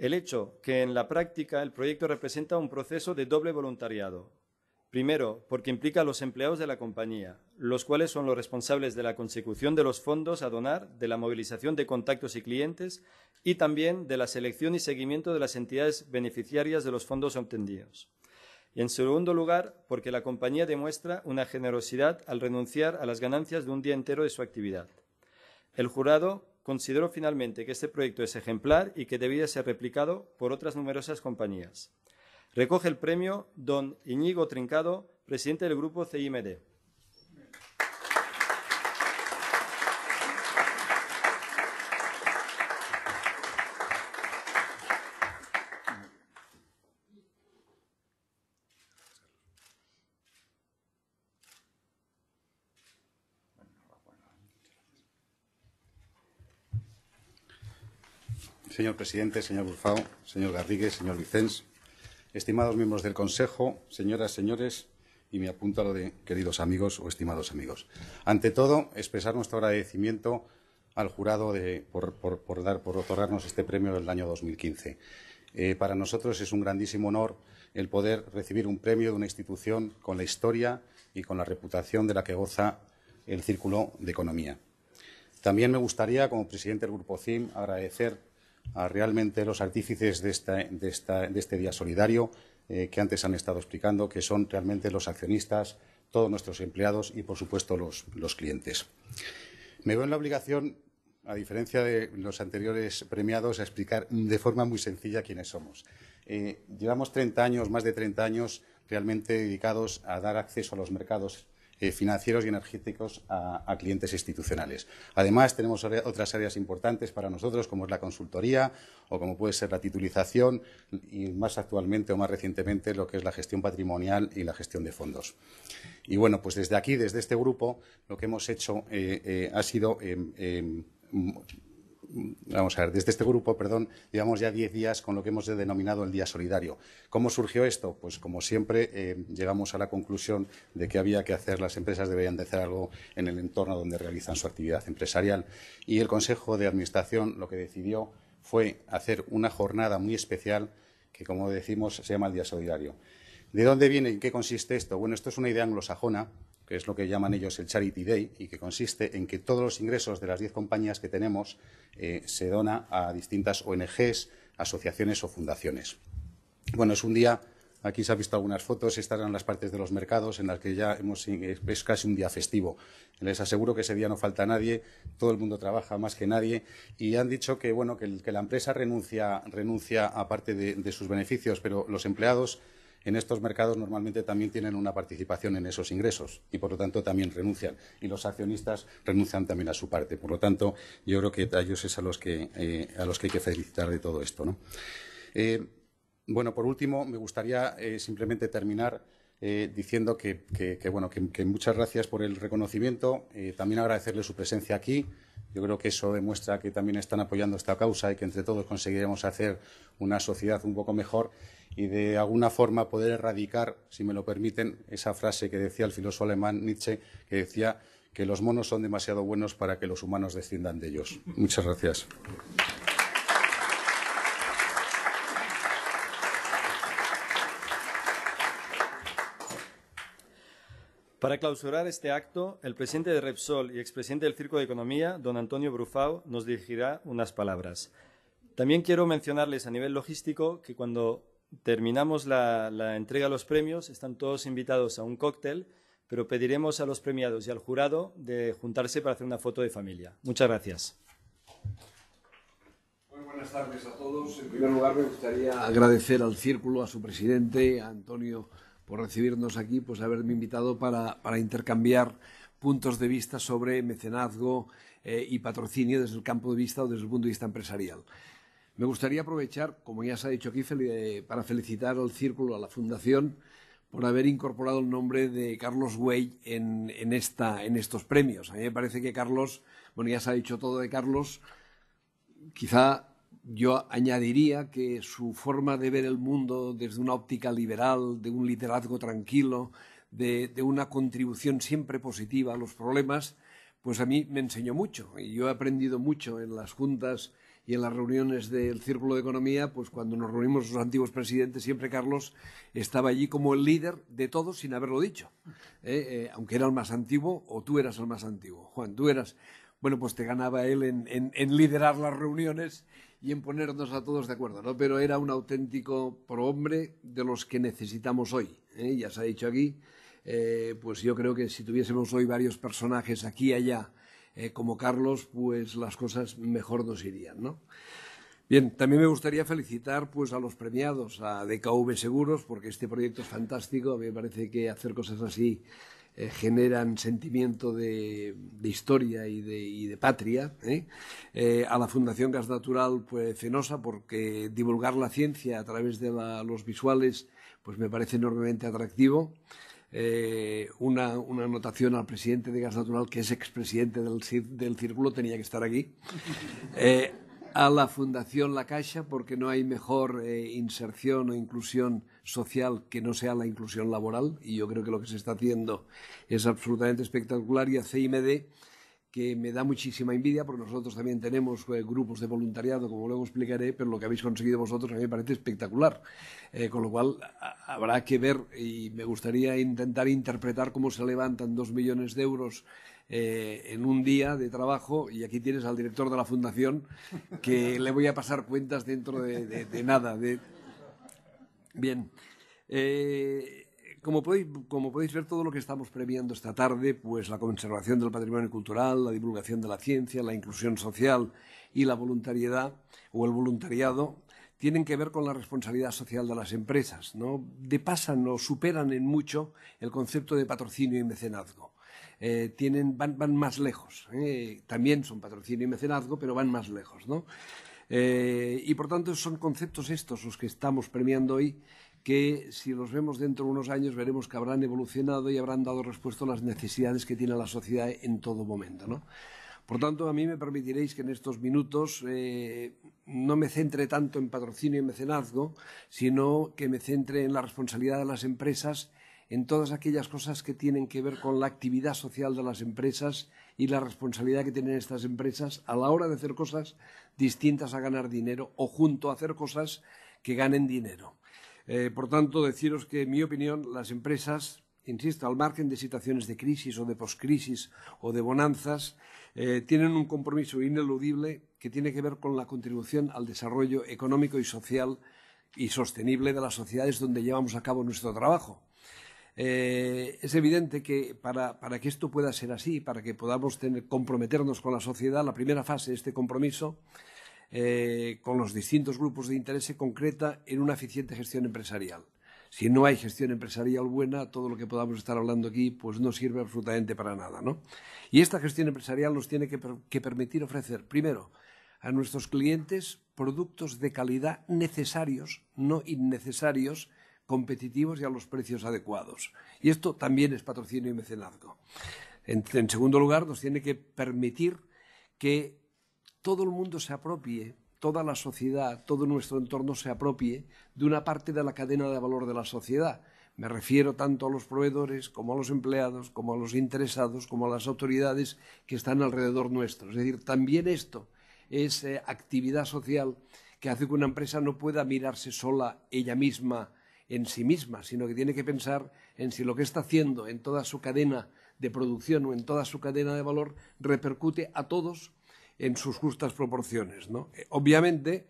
El hecho que en la práctica el proyecto representa un proceso de doble voluntariado. Primero, porque implica a los empleados de la compañía, los cuales son los responsables de la consecución de los fondos a donar, de la movilización de contactos y clientes y también de la selección y seguimiento de las entidades beneficiarias de los fondos obtenidos. Y en segundo lugar, porque la compañía demuestra una generosidad al renunciar a las ganancias de un día entero de su actividad. El jurado consideró finalmente que este proyecto es ejemplar y que debía ser replicado por otras numerosas compañías. Recoge el premio don Iñigo Trincado, presidente del grupo CIMD. Señor presidente, señor Burfao, señor Garrigues, señor Vicens, estimados miembros del Consejo, señoras, señores, y me apunto a lo de queridos amigos o estimados amigos. Ante todo, expresar nuestro agradecimiento al jurado por, dar, por otorgarnos este premio del año 2015. Eh, para nosotros es un grandísimo honor el poder recibir un premio de una institución con la historia y con la reputación de la que goza el Círculo de Economía. También me gustaría, como presidente del Grupo CIM, agradecer a realmente los artífices de, este día solidario eh, que antes han estado explicando, que son realmente los accionistas, todos nuestros empleados y, por supuesto, los, los clientes. Me veo en la obligación, a diferencia de los anteriores premiados, a explicar de forma muy sencilla quiénes somos. Eh, llevamos 30 años, más de 30 años, realmente dedicados a dar acceso a los mercados eh, financieros y energéticos a, clientes institucionales. Además, tenemos otras áreas importantes para nosotros, como es la consultoría o como puede ser la titulización y más actualmente o más recientemente lo que es la gestión patrimonial y la gestión de fondos. Y bueno, pues desde aquí, desde este grupo, lo que hemos hecho eh, eh, ha sido vamos a ver, desde este grupo, perdón, llevamos ya 10 días con lo que hemos denominado el Día Solidario. ¿Cómo surgió esto? Pues como siempre, eh, llegamos a la conclusión de que había que hacer, las empresas deberían de hacer algo en el entorno donde realizan su actividad empresarial. Y el Consejo de Administración lo que decidió fue hacer una jornada muy especial que, como decimos, se llama el Día Solidario. ¿De dónde viene y qué consiste esto? Bueno, esto es una idea anglosajona que es lo que llaman ellos el Charity Day, y que consiste en que todos los ingresos de las diez compañías que tenemos eh, se dona a distintas ONGs, asociaciones o fundaciones. Bueno, es un día, aquí se han visto algunas fotos, estas eran las partes de los mercados en las que ya hemos, es casi un día festivo. Les aseguro que ese día no falta nadie, todo el mundo trabaja más que nadie, y han dicho que, bueno, que, la empresa renuncia, renuncia a parte de sus beneficios, pero los empleados en estos mercados normalmente también tienen una participación en esos ingresos y, por lo tanto, también renuncian. Y los accionistas renuncian también a su parte. Por lo tanto, yo creo que a ellos es a los que, eh, a los que hay que felicitar de todo esto. ¿no? Eh, bueno, por último, me gustaría eh, simplemente terminar diciendo que, bueno, que, muchas gracias por el reconocimiento. también agradecerle su presencia aquí. Yo creo que eso demuestra que también están apoyando esta causa y que entre todos conseguiremos hacer una sociedad un poco mejor y de alguna forma poder erradicar, si me lo permiten, esa frase que decía el filósofo alemán Nietzsche, que decía que los monos son demasiado buenos para que los humanos desciendan de ellos. Muchas gracias. Para clausurar este acto, el presidente de Repsol y expresidente del Circo de Economía, don Antonio Brufau, nos dirigirá unas palabras. También quiero mencionarles a nivel logístico que cuando terminamos la, entrega de los premios, están todos invitados a un cóctel, pero pediremos a los premiados y al jurado de juntarse para hacer una foto de familia. Muchas gracias. Muy buenas tardes a todos. En primer lugar, me gustaría agradecer al Círculo, a su presidente, a Antonio, por recibirnos aquí, pues haberme invitado para, intercambiar puntos de vista sobre mecenazgo eh, y patrocinio desde el campo de vista o desde el punto de vista empresarial. Me gustaría aprovechar, como ya se ha dicho aquí, eh, para felicitar al Círculo, a la Fundación, por haber incorporado el nombre de Carlos Güell en, estos premios. A mí me parece que Carlos, bueno, ya se ha dicho todo de Carlos, quizá yo añadiría que su forma de ver el mundo desde una óptica liberal, de un liderazgo tranquilo, de, una contribución siempre positiva a los problemas, pues a mí me enseñó mucho. Y yo he aprendido mucho en las juntas y en las reuniones del Círculo de Economía, pues cuando nos reunimos los antiguos presidentes, siempre Carlos estaba allí como el líder de todos sin haberlo dicho. ¿eh? Eh, aunque era el más antiguo o tú eras el más antiguo. Juan, tú eras... Bueno, pues te ganaba él en, liderar las reuniones y en ponernos a todos de acuerdo, ¿no? Pero era un auténtico prohombre de los que necesitamos hoy. ¿eh? Ya se ha dicho aquí, pues yo creo que si tuviésemos hoy varios personajes aquí y allá eh, como Carlos, pues las cosas mejor nos irían, ¿no? Bien, también me gustaría felicitar pues, a los premiados, a DKV Seguros, porque este proyecto es fantástico. A mí me parece que hacer cosas así eh, generan sentimiento de, historia y de, patria. ¿eh? a la Fundación Gas Natural pues, Fenosa, porque divulgar la ciencia a través de los visuales pues, me parece enormemente atractivo. Eh, una, anotación al presidente de Gas Natural, que es expresidente del, del Círculo, tenía que estar aquí. Eh, a la Fundación La Caixa, porque no hay mejor eh, inserción o inclusión social que no sea la inclusión laboral, y yo creo que lo que se está haciendo es absolutamente espectacular, y a CIMD, que me da muchísima envidia, porque nosotros también tenemos eh, grupos de voluntariado, como luego explicaré, pero lo que habéis conseguido vosotros a mí me parece espectacular. Eh, con lo cual, habrá que ver, y me gustaría intentar interpretar cómo se levantan dos millones de euros eh, en un día de trabajo, y aquí tienes al director de la Fundación, que le voy a pasar cuentas dentro de, nada. Bien. Como podéis, ver, todo lo que estamos premiando esta tarde, pues la conservación del patrimonio cultural, la divulgación de la ciencia, la inclusión social y la voluntariedad o el voluntariado, tienen que ver con la responsabilidad social de las empresas. ¿no? Depasan o superan en mucho el concepto de patrocinio y mecenazgo. Eh, tienen, van, más lejos. ¿eh? También son patrocinio y mecenazgo, pero van más lejos. ¿no? Eh, y por tanto son conceptos estos los que estamos premiando hoy que si los vemos dentro de unos años veremos que habrán evolucionado y habrán dado respuesta a las necesidades que tiene la sociedad en todo momento. Por tanto, a mí me permitiréis que en estos minutos eh, no me centre tanto en patrocinio y mecenazgo, sino que me centre en la responsabilidad de las empresas, en todas aquellas cosas que tienen que ver con la actividad social de las empresas y la responsabilidad que tienen estas empresas a la hora de hacer cosas distintas a ganar dinero o junto a hacer cosas que ganen dinero. Eh, por tanto, deciros que, en mi opinión, las empresas, insisto, al margen de situaciones de crisis o de poscrisis o de bonanzas, eh, tienen un compromiso ineludible que tiene que ver con la contribución al desarrollo económico y social y sostenible de las sociedades donde llevamos a cabo nuestro trabajo. Eh, es evidente que para, que esto pueda ser así, para que podamos comprometernos con la sociedad, la primera fase de este compromiso eh, con los distintos grupos de interés se concreta en una eficiente gestión empresarial. Si no hay gestión empresarial buena, todo lo que podamos estar hablando aquí pues no sirve absolutamente para nada. ¿no? Y esta gestión empresarial nos tiene que permitir ofrecer, primero, a nuestros clientes productos de calidad necesarios, no innecesarios, competitivos y a los precios adecuados. Y esto también es patrocinio y mecenazgo. En, segundo lugar, nos tiene que permitir que todo el mundo se apropie toda la sociedad, todo nuestro entorno se apropie de una parte de la cadena de valor de la sociedad. Me refiero tanto a los proveedores como a los empleados, como a los interesados, como a las autoridades que están alrededor nuestro. Es decir, también esto es eh, actividad social que hace que una empresa no pueda mirarse sola ella misma en sí misma, sino que tiene que pensar en si lo que está haciendo en toda su cadena de producción o en toda su cadena de valor repercute a todos en sus justas proporciones. ¿no? Eh, obviamente,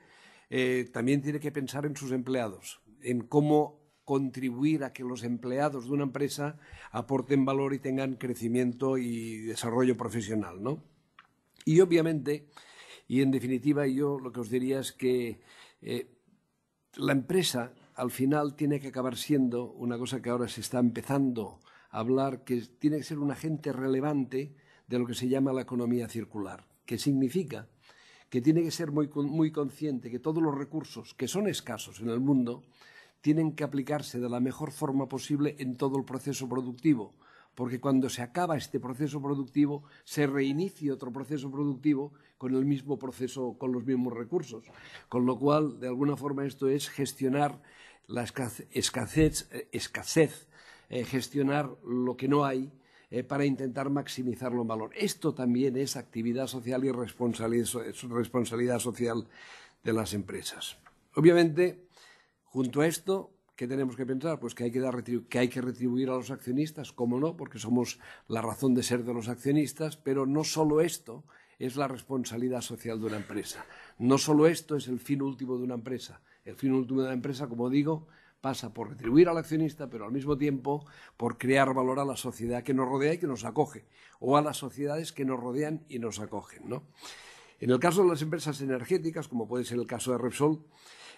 eh, también tiene que pensar en sus empleados, en cómo contribuir a que los empleados de una empresa aporten valor y tengan crecimiento y desarrollo profesional. ¿no? Y obviamente, y en definitiva, yo lo que os diría es que eh, la empresa al final tiene que acabar siendo una cosa que ahora se está empezando a hablar, que tiene que ser un agente relevante de lo que se llama la economía circular que significa que tiene que ser muy, muy consciente que todos los recursos que son escasos en el mundo tienen que aplicarse de la mejor forma posible en todo el proceso productivo, porque cuando se acaba este proceso productivo se reinicia otro proceso productivo con el mismo proceso, con los mismos recursos. Con lo cual, de alguna forma, esto es gestionar la escasez, eh, escasez eh, gestionar lo que no hay eh, para intentar maximizarlo en valor. Esto también es actividad social y responsabilidad, social de las empresas. Obviamente, junto a esto, ¿qué tenemos que pensar? Pues que hay que, dar, que hay que retribuir a los accionistas, cómo no, porque somos la razón de ser de los accionistas, pero no solo esto es la responsabilidad social de una empresa. No solo esto es el fin último de una empresa. El fin último de una empresa, como digo, pasa por retribuir al accionista, pero al mismo tiempo por crear valor a la sociedad que nos rodea y que nos acoge, o a las sociedades que nos rodean y nos acogen. ¿no? En el caso de las empresas energéticas, como puede ser el caso de Repsol,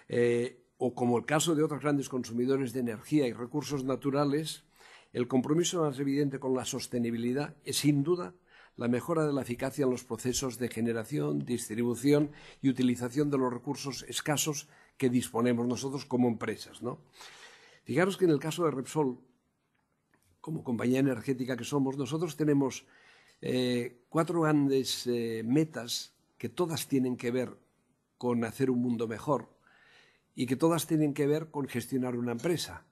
eh, o como el caso de otros grandes consumidores de energía y recursos naturales, el compromiso más evidente con la sostenibilidad es sin duda la mejora de la eficacia en los procesos de generación, distribución y utilización de los recursos escasos que disponemos nosotros como empresas. ¿no? Fijaros que en el caso de Repsol, como compañía energética que somos, nosotros tenemos eh, cuatro grandes eh, metas que todas tienen que ver con hacer un mundo mejor y que todas tienen que ver con gestionar una empresa.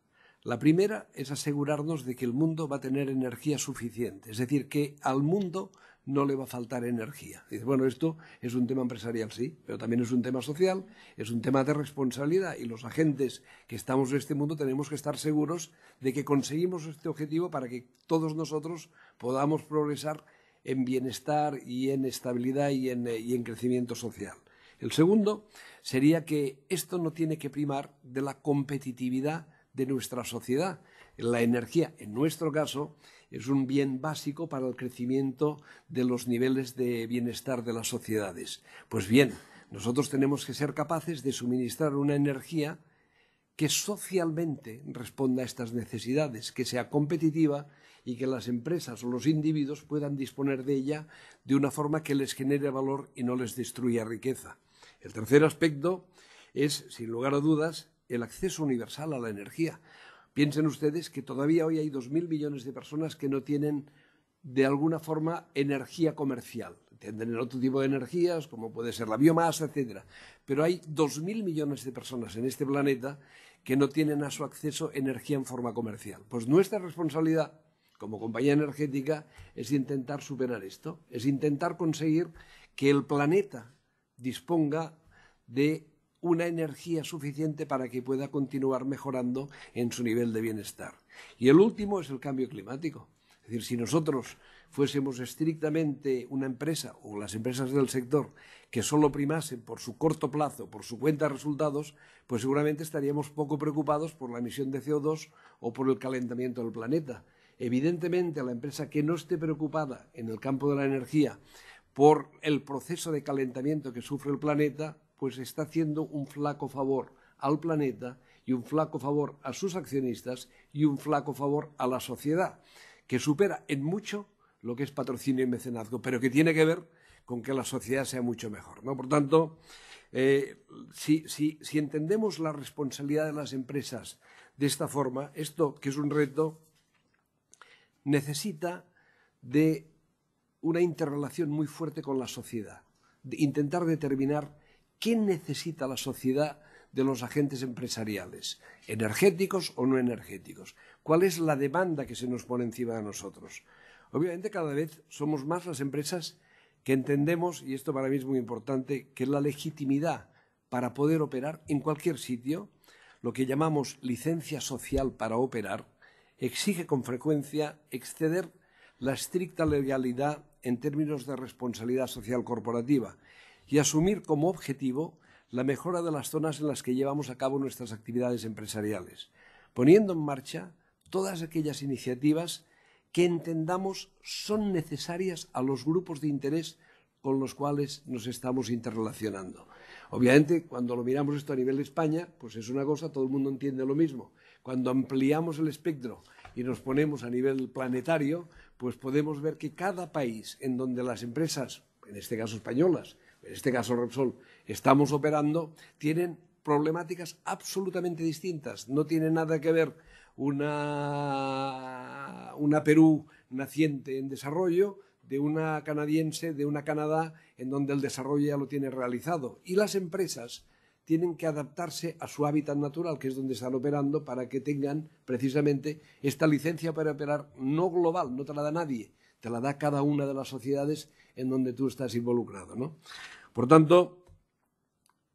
La primera es asegurarnos de que el mundo va a tener energía suficiente, es decir, que al mundo no le va a faltar energía. Dice, bueno, esto es un tema empresarial, sí, pero también es un tema social, es un tema de responsabilidad y los agentes que estamos en este mundo tenemos que estar seguros de que conseguimos este objetivo para que todos nosotros podamos progresar en bienestar y en estabilidad y en, y en crecimiento social. El segundo sería que esto no tiene que primar de la competitividad de nuestra sociedad. La energía, en nuestro caso, es un bien básico para el crecimiento de los niveles de bienestar de las sociedades. Pues bien, nosotros tenemos que ser capaces de suministrar una energía que socialmente responda a estas necesidades, que sea competitiva y que las empresas o los individuos puedan disponer de ella de una forma que les genere valor y no les destruya riqueza. El tercer aspecto es, sin lugar a dudas, el acceso universal a la energía. Piensen ustedes que todavía hoy hay dos mil millones de personas que no tienen de alguna forma energía comercial. tendrán otro tipo de energías, como puede ser la biomasa, etcétera. Pero hay 2.000 millones de personas en este planeta que no tienen a su acceso energía en forma comercial. Pues nuestra responsabilidad como compañía energética es intentar superar esto, es intentar conseguir que el planeta disponga de una energía suficiente para que pueda continuar mejorando en su nivel de bienestar. Y el último es el cambio climático. Es decir, si nosotros fuésemos estrictamente una empresa o las empresas del sector que solo primasen por su corto plazo, por su cuenta de resultados, pues seguramente estaríamos poco preocupados por la emisión de CO2 o por el calentamiento del planeta. Evidentemente, la empresa que no esté preocupada en el campo de la energía por el proceso de calentamiento que sufre el planeta, pues está haciendo un flaco favor al planeta y un flaco favor a sus accionistas y un flaco favor a la sociedad, que supera en mucho lo que es patrocinio y mecenazgo, pero que tiene que ver con que la sociedad sea mucho mejor. ¿no? Por tanto, eh, si, si, si entendemos la responsabilidad de las empresas de esta forma, esto, que es un reto, necesita de una interrelación muy fuerte con la sociedad, intentar determinar qué necesita la sociedad de los agentes empresariales, energéticos o no energéticos, cuál es la demanda que se nos pone encima de nosotros. Obviamente cada vez somos más las empresas que entendemos, y esto para mí es muy importante, que la legitimidad para poder operar en cualquier sitio, lo que llamamos licencia social para operar, exige con frecuencia exceder la estricta legalidad en términos de responsabilidad social corporativa y asumir como objetivo la mejora de las zonas en las que llevamos a cabo nuestras actividades empresariales, poniendo en marcha todas aquellas iniciativas que entendamos son necesarias a los grupos de interés con los cuales nos estamos interrelacionando. Obviamente, cuando lo miramos esto a nivel de España, pues es una cosa, todo el mundo entiende lo mismo. Cuando ampliamos el espectro y nos ponemos a nivel planetario, pues podemos ver que cada país en donde las empresas, en este caso españolas, en este caso Repsol, estamos operando, tienen problemáticas absolutamente distintas. No tiene nada que ver una, una Perú naciente en desarrollo de una canadiense, de una Canadá, en donde el desarrollo ya lo tiene realizado. Y las empresas tienen que adaptarse a su hábitat natural, que es donde están operando, para que tengan precisamente esta licencia para operar no global, no te la da nadie, te la da cada una de las sociedades en donde tú estás involucrado. ¿no? Por tanto,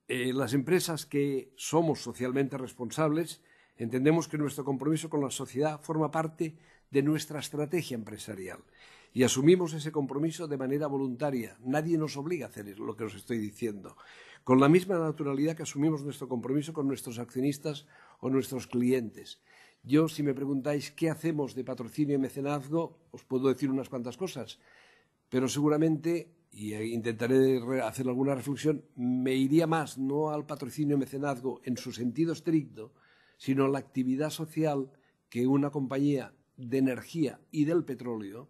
eh, las empresas que somos socialmente responsables entendemos que nuestro compromiso con la sociedad forma parte de nuestra estrategia empresarial y asumimos ese compromiso de manera voluntaria. Nadie nos obliga a hacer lo que os estoy diciendo con la misma naturalidad que asumimos nuestro compromiso con nuestros accionistas o nuestros clientes. Yo, si me preguntáis qué hacemos de patrocinio y mecenazgo, os puedo decir unas cuantas cosas, pero seguramente, y intentaré hacer alguna reflexión, me iría más no al patrocinio y mecenazgo en su sentido estricto, sino a la actividad social que una compañía de energía y del petróleo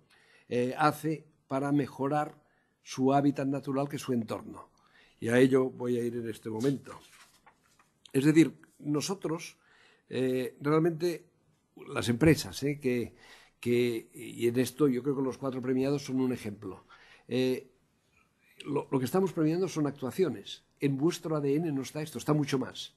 eh, hace para mejorar su hábitat natural, que su entorno. Y a ello voy a ir en este momento. Es decir, nosotros eh, realmente, las empresas, eh, que, y en esto yo creo que los cuatro premiados son un ejemplo. Eh, lo, lo, que estamos premiando son actuaciones. En vuestro ADN no está esto, está mucho más.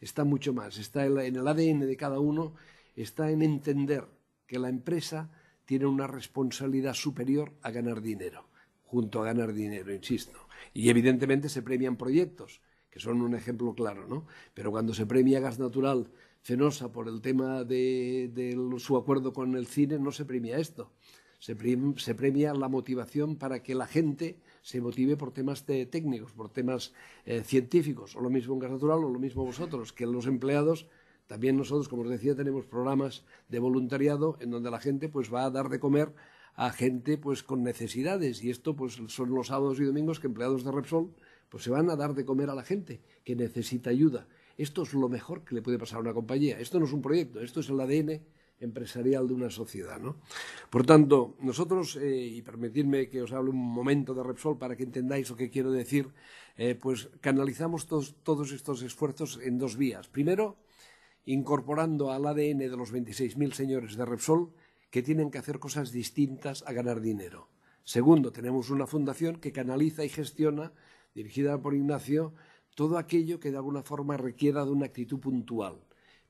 Está mucho más. Está en el ADN de cada uno, está en entender que la empresa tiene una responsabilidad superior a ganar dinero, junto a ganar dinero, insisto. Y evidentemente se premian proyectos, que son un ejemplo claro, ¿no? Pero cuando se premia gas natural Fenosa por el tema de, su acuerdo con el cine, no se premia esto. Se premia, se premia, la motivación para que la gente se motive por temas de, técnicos, por temas eh, científicos, o lo mismo en gas natural, o lo mismo vosotros, que los empleados, también nosotros, como os decía, tenemos programas de voluntariado en donde la gente pues va a dar de comer a gente pues con necesidades y esto pues son los sábados y domingos que empleados de Repsol pues se van a dar de comer a la gente que necesita ayuda. Esto es lo mejor que le puede pasar a una compañía. Esto no es un proyecto, esto es el ADN empresarial de una sociedad. ¿no? Por tanto, nosotros, eh, y permitidme que os hable un momento de Repsol para que entendáis lo que quiero decir, eh, pues canalizamos todos estos esfuerzos en dos vías. Primero, incorporando al ADN de los 26.000 señores de Repsol que tienen que hacer cosas distintas a ganar dinero. Segundo, tenemos una fundación que canaliza y gestiona, dirigida por Ignacio, todo aquello que de alguna forma requiera de una actitud puntual.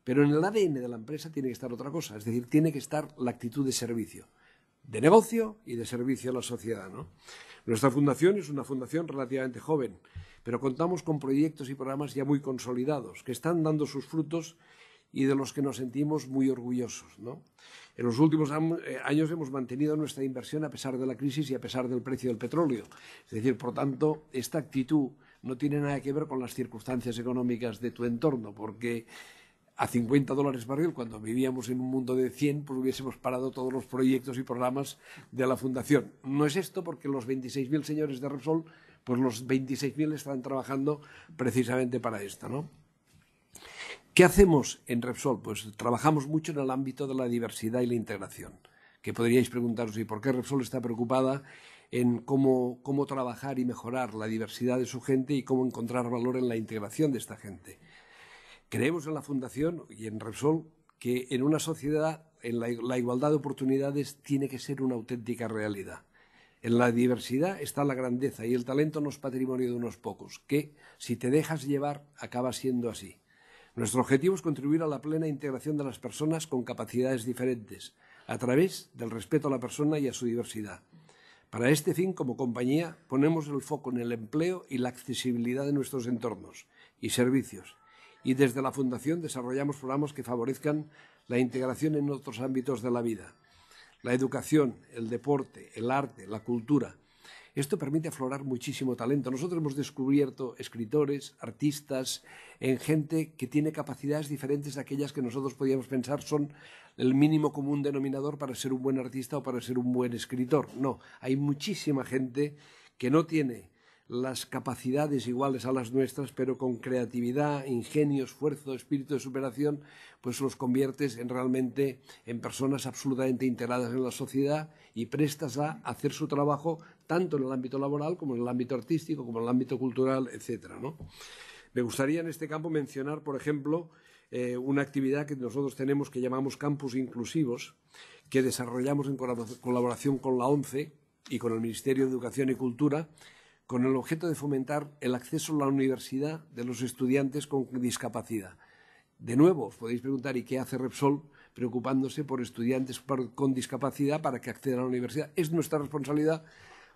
Pero en el ADN de la empresa tiene que estar otra cosa, es decir, tiene que estar la actitud de servicio, de negocio y de servicio a la sociedad. ¿no? Nuestra fundación es una fundación relativamente joven, pero contamos con proyectos y programas ya muy consolidados, que están dando sus frutos y de los que nos sentimos muy orgullosos. ¿no? En los últimos eh, años hemos mantenido nuestra inversión a pesar de la crisis y a pesar del precio del petróleo. Es decir, por tanto, esta actitud no tiene nada que ver con las circunstancias económicas de tu entorno, porque a 50 dólares barril, cuando vivíamos en un mundo de 100, pues hubiésemos parado todos los proyectos y programas de la Fundación. No es esto porque los 26.000 señores de Repsol, pues los 26.000 están trabajando precisamente para esto, ¿no? ¿Qué hacemos en Repsol? Pues trabajamos mucho en el ámbito de la diversidad y la integración. Que podríais preguntaros, ¿y por qué Repsol está preocupada en cómo, trabajar y mejorar la diversidad de su gente y cómo encontrar valor en la integración de esta gente? Creemos en la Fundación y en Repsol que en una sociedad la igualdad de oportunidades tiene que ser una auténtica realidad. En la diversidad está la grandeza y el talento no es patrimonio de unos pocos, que si te dejas llevar acaba siendo así. Nuestro objetivo es contribuir a la plena integración de las personas con capacidades diferentes, a través del respeto a la persona y a su diversidad. Para este fin, como compañía, ponemos el foco en el empleo y la accesibilidad de nuestros entornos y servicios. Y desde la Fundación desarrollamos programas que favorezcan la integración en otros ámbitos de la vida. La educación, el deporte, el arte, la cultura, esto permite aflorar muchísimo talento. Nosotros hemos descubierto escritores, artistas, en gente que tiene capacidades diferentes a aquellas que nosotros podíamos pensar son el mínimo común denominador para ser un buen artista o para ser un buen escritor. No, hay muchísima gente que no tiene las capacidades iguales a las nuestras, pero con creatividad, ingenio, esfuerzo, espíritu de superación, pues los conviertes en realmente en personas absolutamente integradas en la sociedad y prestas a hacer su trabajo tanto en el ámbito laboral como en el ámbito artístico, como en el ámbito cultural, etcétera. Me gustaría en este campo mencionar, por ejemplo, eh, una actividad que nosotros tenemos que llamamos campus inclusivos, que desarrollamos en colaboración con la ONCE y con el Ministerio de Educación y Cultura, con el objeto de fomentar el acceso a la universidad de los estudiantes con discapacidad. De nuevo, os podéis preguntar, ¿y qué hace Repsol preocupándose por estudiantes con discapacidad para que accedan a la universidad? Es nuestra responsabilidad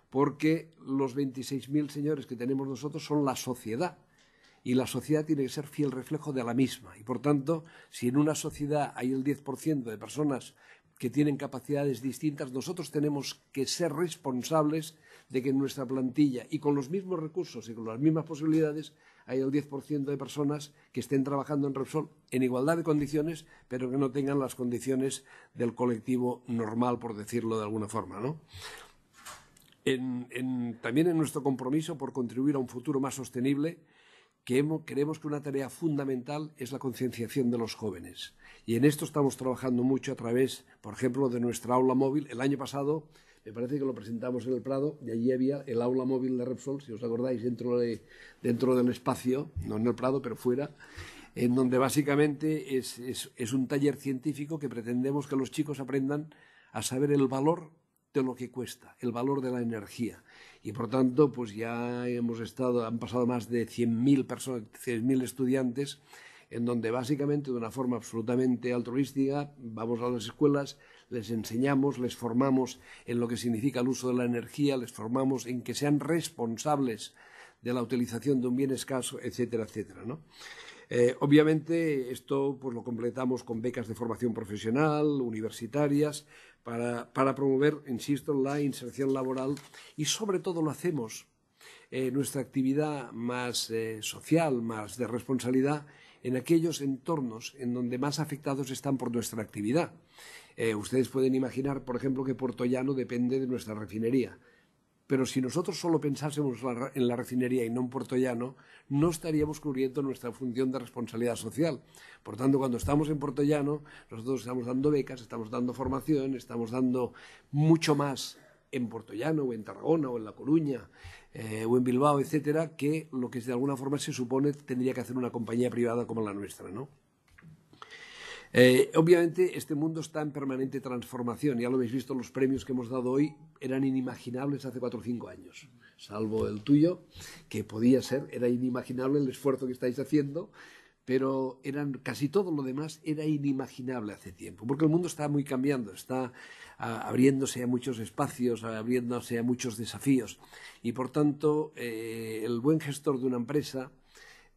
porque los 26.000 señores que tenemos nosotros son la sociedad y la sociedad tiene que ser fiel reflejo de la misma. Y por tanto, si en una sociedad hay el 10% de personas que tienen capacidades distintas, nosotros tenemos que ser responsables de que en nuestra plantilla y con los mismos recursos y con las mismas posibilidades hay el 10% de personas que estén trabajando en Repsol en igualdad de condiciones, pero que no tengan las condiciones del colectivo normal, por decirlo de alguna forma. ¿no? también en nuestro compromiso por contribuir a un futuro más sostenible, que creemos que una tarea fundamental es la concienciación de los jóvenes. Y en esto estamos trabajando mucho a través, por ejemplo, de nuestra aula móvil. El año pasado, me parece que lo presentamos en el Prado, y allí había el aula móvil de Repsol, si os acordáis, dentro, de, dentro del espacio, no en el Prado, pero fuera, en donde básicamente es, es un taller científico que pretendemos que los chicos aprendan a saber el valor de lo que cuesta, el valor de la energía. Y por tanto, pues ya hemos estado, han pasado más de 100.000 personas, 100.000 estudiantes, en donde básicamente de una forma absolutamente altruística vamos a las escuelas, les enseñamos, les formamos en lo que significa el uso de la energía, les formamos en que sean responsables de la utilización de un bien escaso, etcétera, etcétera. ¿no? Eh, obviamente esto pues, lo completamos con becas de formación profesional, universitarias, para, promover, insisto, la inserción laboral y sobre todo lo hacemos eh, nuestra actividad más eh, social, más de responsabilidad, en aquellos entornos en donde más afectados están por nuestra actividad. Eh, ustedes pueden imaginar, por ejemplo, que Puerto Llano depende de nuestra refinería. Pero si nosotros solo pensásemos en la refinería y no en Puerto Llano, no estaríamos cubriendo nuestra función de responsabilidad social. Por tanto, cuando estamos en Puerto Llano, nosotros estamos dando becas, estamos dando formación, estamos dando mucho más en Puerto Llano o en Tarragona o en La Coruña eh, o en Bilbao, etcétera, que lo que de alguna forma se supone tendría que hacer una compañía privada como la nuestra, ¿no? Eh, obviamente, este mundo está en permanente transformación. Ya lo habéis visto, los premios que hemos dado hoy eran inimaginables hace cuatro o cinco años, salvo el tuyo, que podía ser, era inimaginable el esfuerzo que estáis haciendo, pero eran casi todo lo demás era inimaginable hace tiempo, porque el mundo está muy cambiando, está a, abriéndose a muchos espacios, abriéndose a muchos desafíos, y por tanto, eh, el buen gestor de una empresa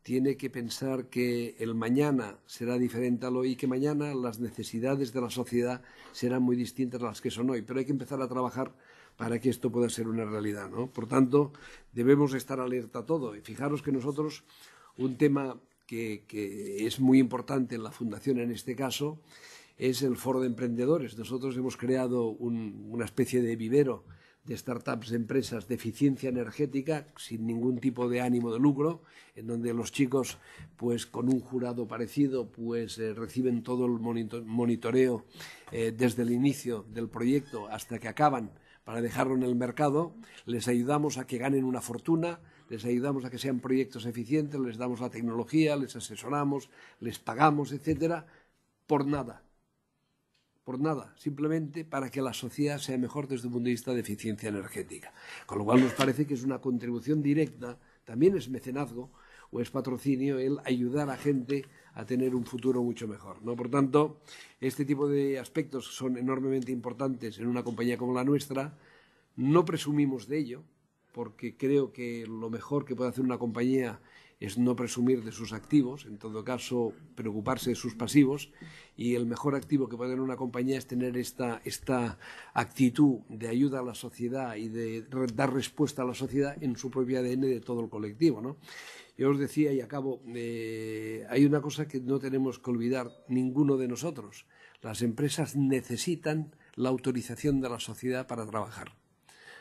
tiene que pensar que el mañana será diferente al hoy y que mañana las necesidades de la sociedad serán muy distintas a las que son hoy. Pero hay que empezar a trabajar para que esto pueda ser una realidad. ¿no? Por tanto, debemos estar alerta a todo. Y fijaros que nosotros, un tema que, que es muy importante en la Fundación en este caso, es el foro de emprendedores. Nosotros hemos creado un, una especie de vivero de startups, de empresas de eficiencia energética sin ningún tipo de ánimo de lucro, en donde los chicos, pues con un jurado parecido, pues eh, reciben todo el monitoreo eh, desde el inicio del proyecto hasta que acaban para dejarlo en el mercado, les ayudamos a que ganen una fortuna, les ayudamos a que sean proyectos eficientes, les damos la tecnología, les asesoramos, les pagamos, etcétera, por nada por nada, simplemente para que la sociedad sea mejor desde el punto de vista de eficiencia energética. Con lo cual nos parece que es una contribución directa, también es mecenazgo o es patrocinio el ayudar a gente a tener un futuro mucho mejor. ¿no? Por tanto, este tipo de aspectos son enormemente importantes en una compañía como la nuestra. No presumimos de ello, porque creo que lo mejor que puede hacer una compañía es no presumir de sus activos, en todo caso preocuparse de sus pasivos y el mejor activo que puede tener una compañía es tener esta, esta actitud de ayuda a la sociedad y de dar respuesta a la sociedad en su propio ADN de todo el colectivo. ¿no? Yo os decía y acabo, eh, hay una cosa que no tenemos que olvidar ninguno de nosotros. Las empresas necesitan la autorización de la sociedad para trabajar.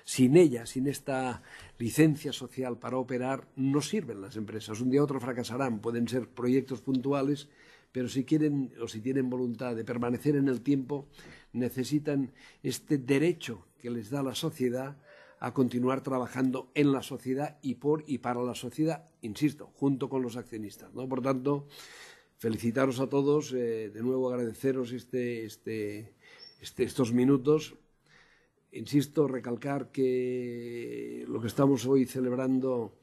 Sin ella, sin esta licencia social para operar, no sirven las empresas. Un día u otro fracasarán. Pueden ser proyectos puntuales, pero si quieren o si tienen voluntad de permanecer en el tiempo, necesitan este derecho que les da la sociedad a continuar trabajando en la sociedad y por y para la sociedad, insisto, junto con los accionistas. Por tanto, felicitaros a todos, eh, de nuevo agradeceros este, este, este, estos minutos insisto, recalcar que lo que estamos hoy celebrando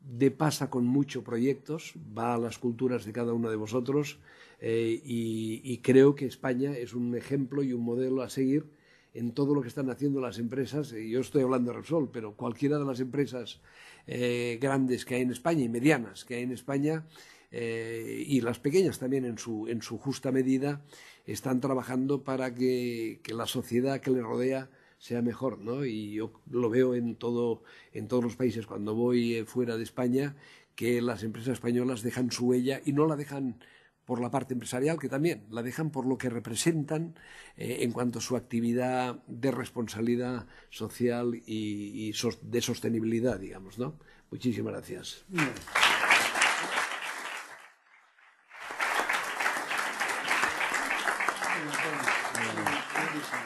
de pasa con muchos proyectos, va a las culturas de cada uno de vosotros eh, y, creo que España es un ejemplo y un modelo a seguir en todo lo que están haciendo las empresas. Y yo estoy hablando de Repsol, pero cualquiera de las empresas eh, grandes que hay en España y medianas que hay en España eh, y las pequeñas también en su, en su justa medida están trabajando para que, que la sociedad que les rodea sea mejor, ¿no? Y yo lo veo en, todo, en todos los países cuando voy eh, fuera de España, que las empresas españolas dejan su huella y no la dejan por la parte empresarial, que también la dejan por lo que representan eh, en cuanto a su actividad de responsabilidad social y, de sostenibilidad, digamos, ¿no? Muchísimas gracias.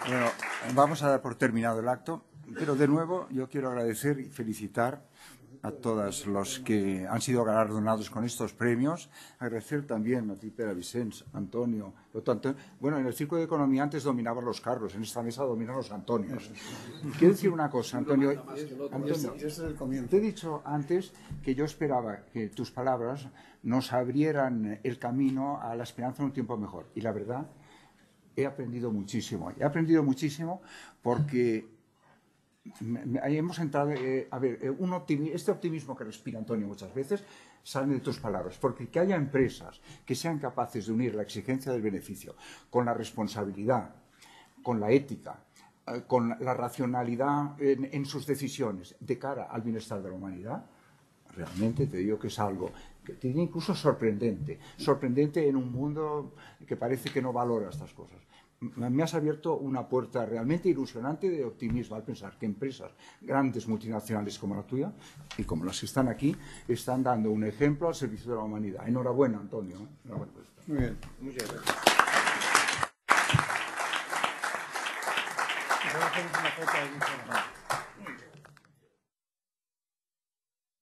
Bueno, vamos a dar por terminado el acto, pero de nuevo yo quiero agradecer y felicitar a todos los que han sido galardonados con estos premios. Agradecer también a ti, Pera Vicens, Antonio, tanto, Bueno, en el Círculo de Economía antes dominaban los carros, en esta mesa dominan los Antonios. Quiero decir una cosa, Antonio. Antonio te he dicho antes que yo esperaba que tus palabras nos abrieran el camino a la esperanza en un tiempo mejor. Y la verdad he aprendido muchísimo. He aprendido muchísimo porque hemos entrado, eh, a ver, eh, un este optimismo que respira Antonio muchas veces sale de tus palabras, porque que haya empresas que sean capaces de unir la exigencia del beneficio con la responsabilidad, con la ética, eh, con la racionalidad en, en sus decisiones de cara al bienestar de la humanidad, realmente te digo que es algo que diría incluso sorprendente, sorprendente en un mundo que parece que no valora estas cosas. Me has abierto una puerta realmente ilusionante de optimismo al pensar que empresas grandes multinacionales como la tuya y como las que están aquí están dando un ejemplo al servicio de la humanidad. Enhorabuena, Antonio. ¿eh? Enhorabuena. Muy bien, muchas gracias.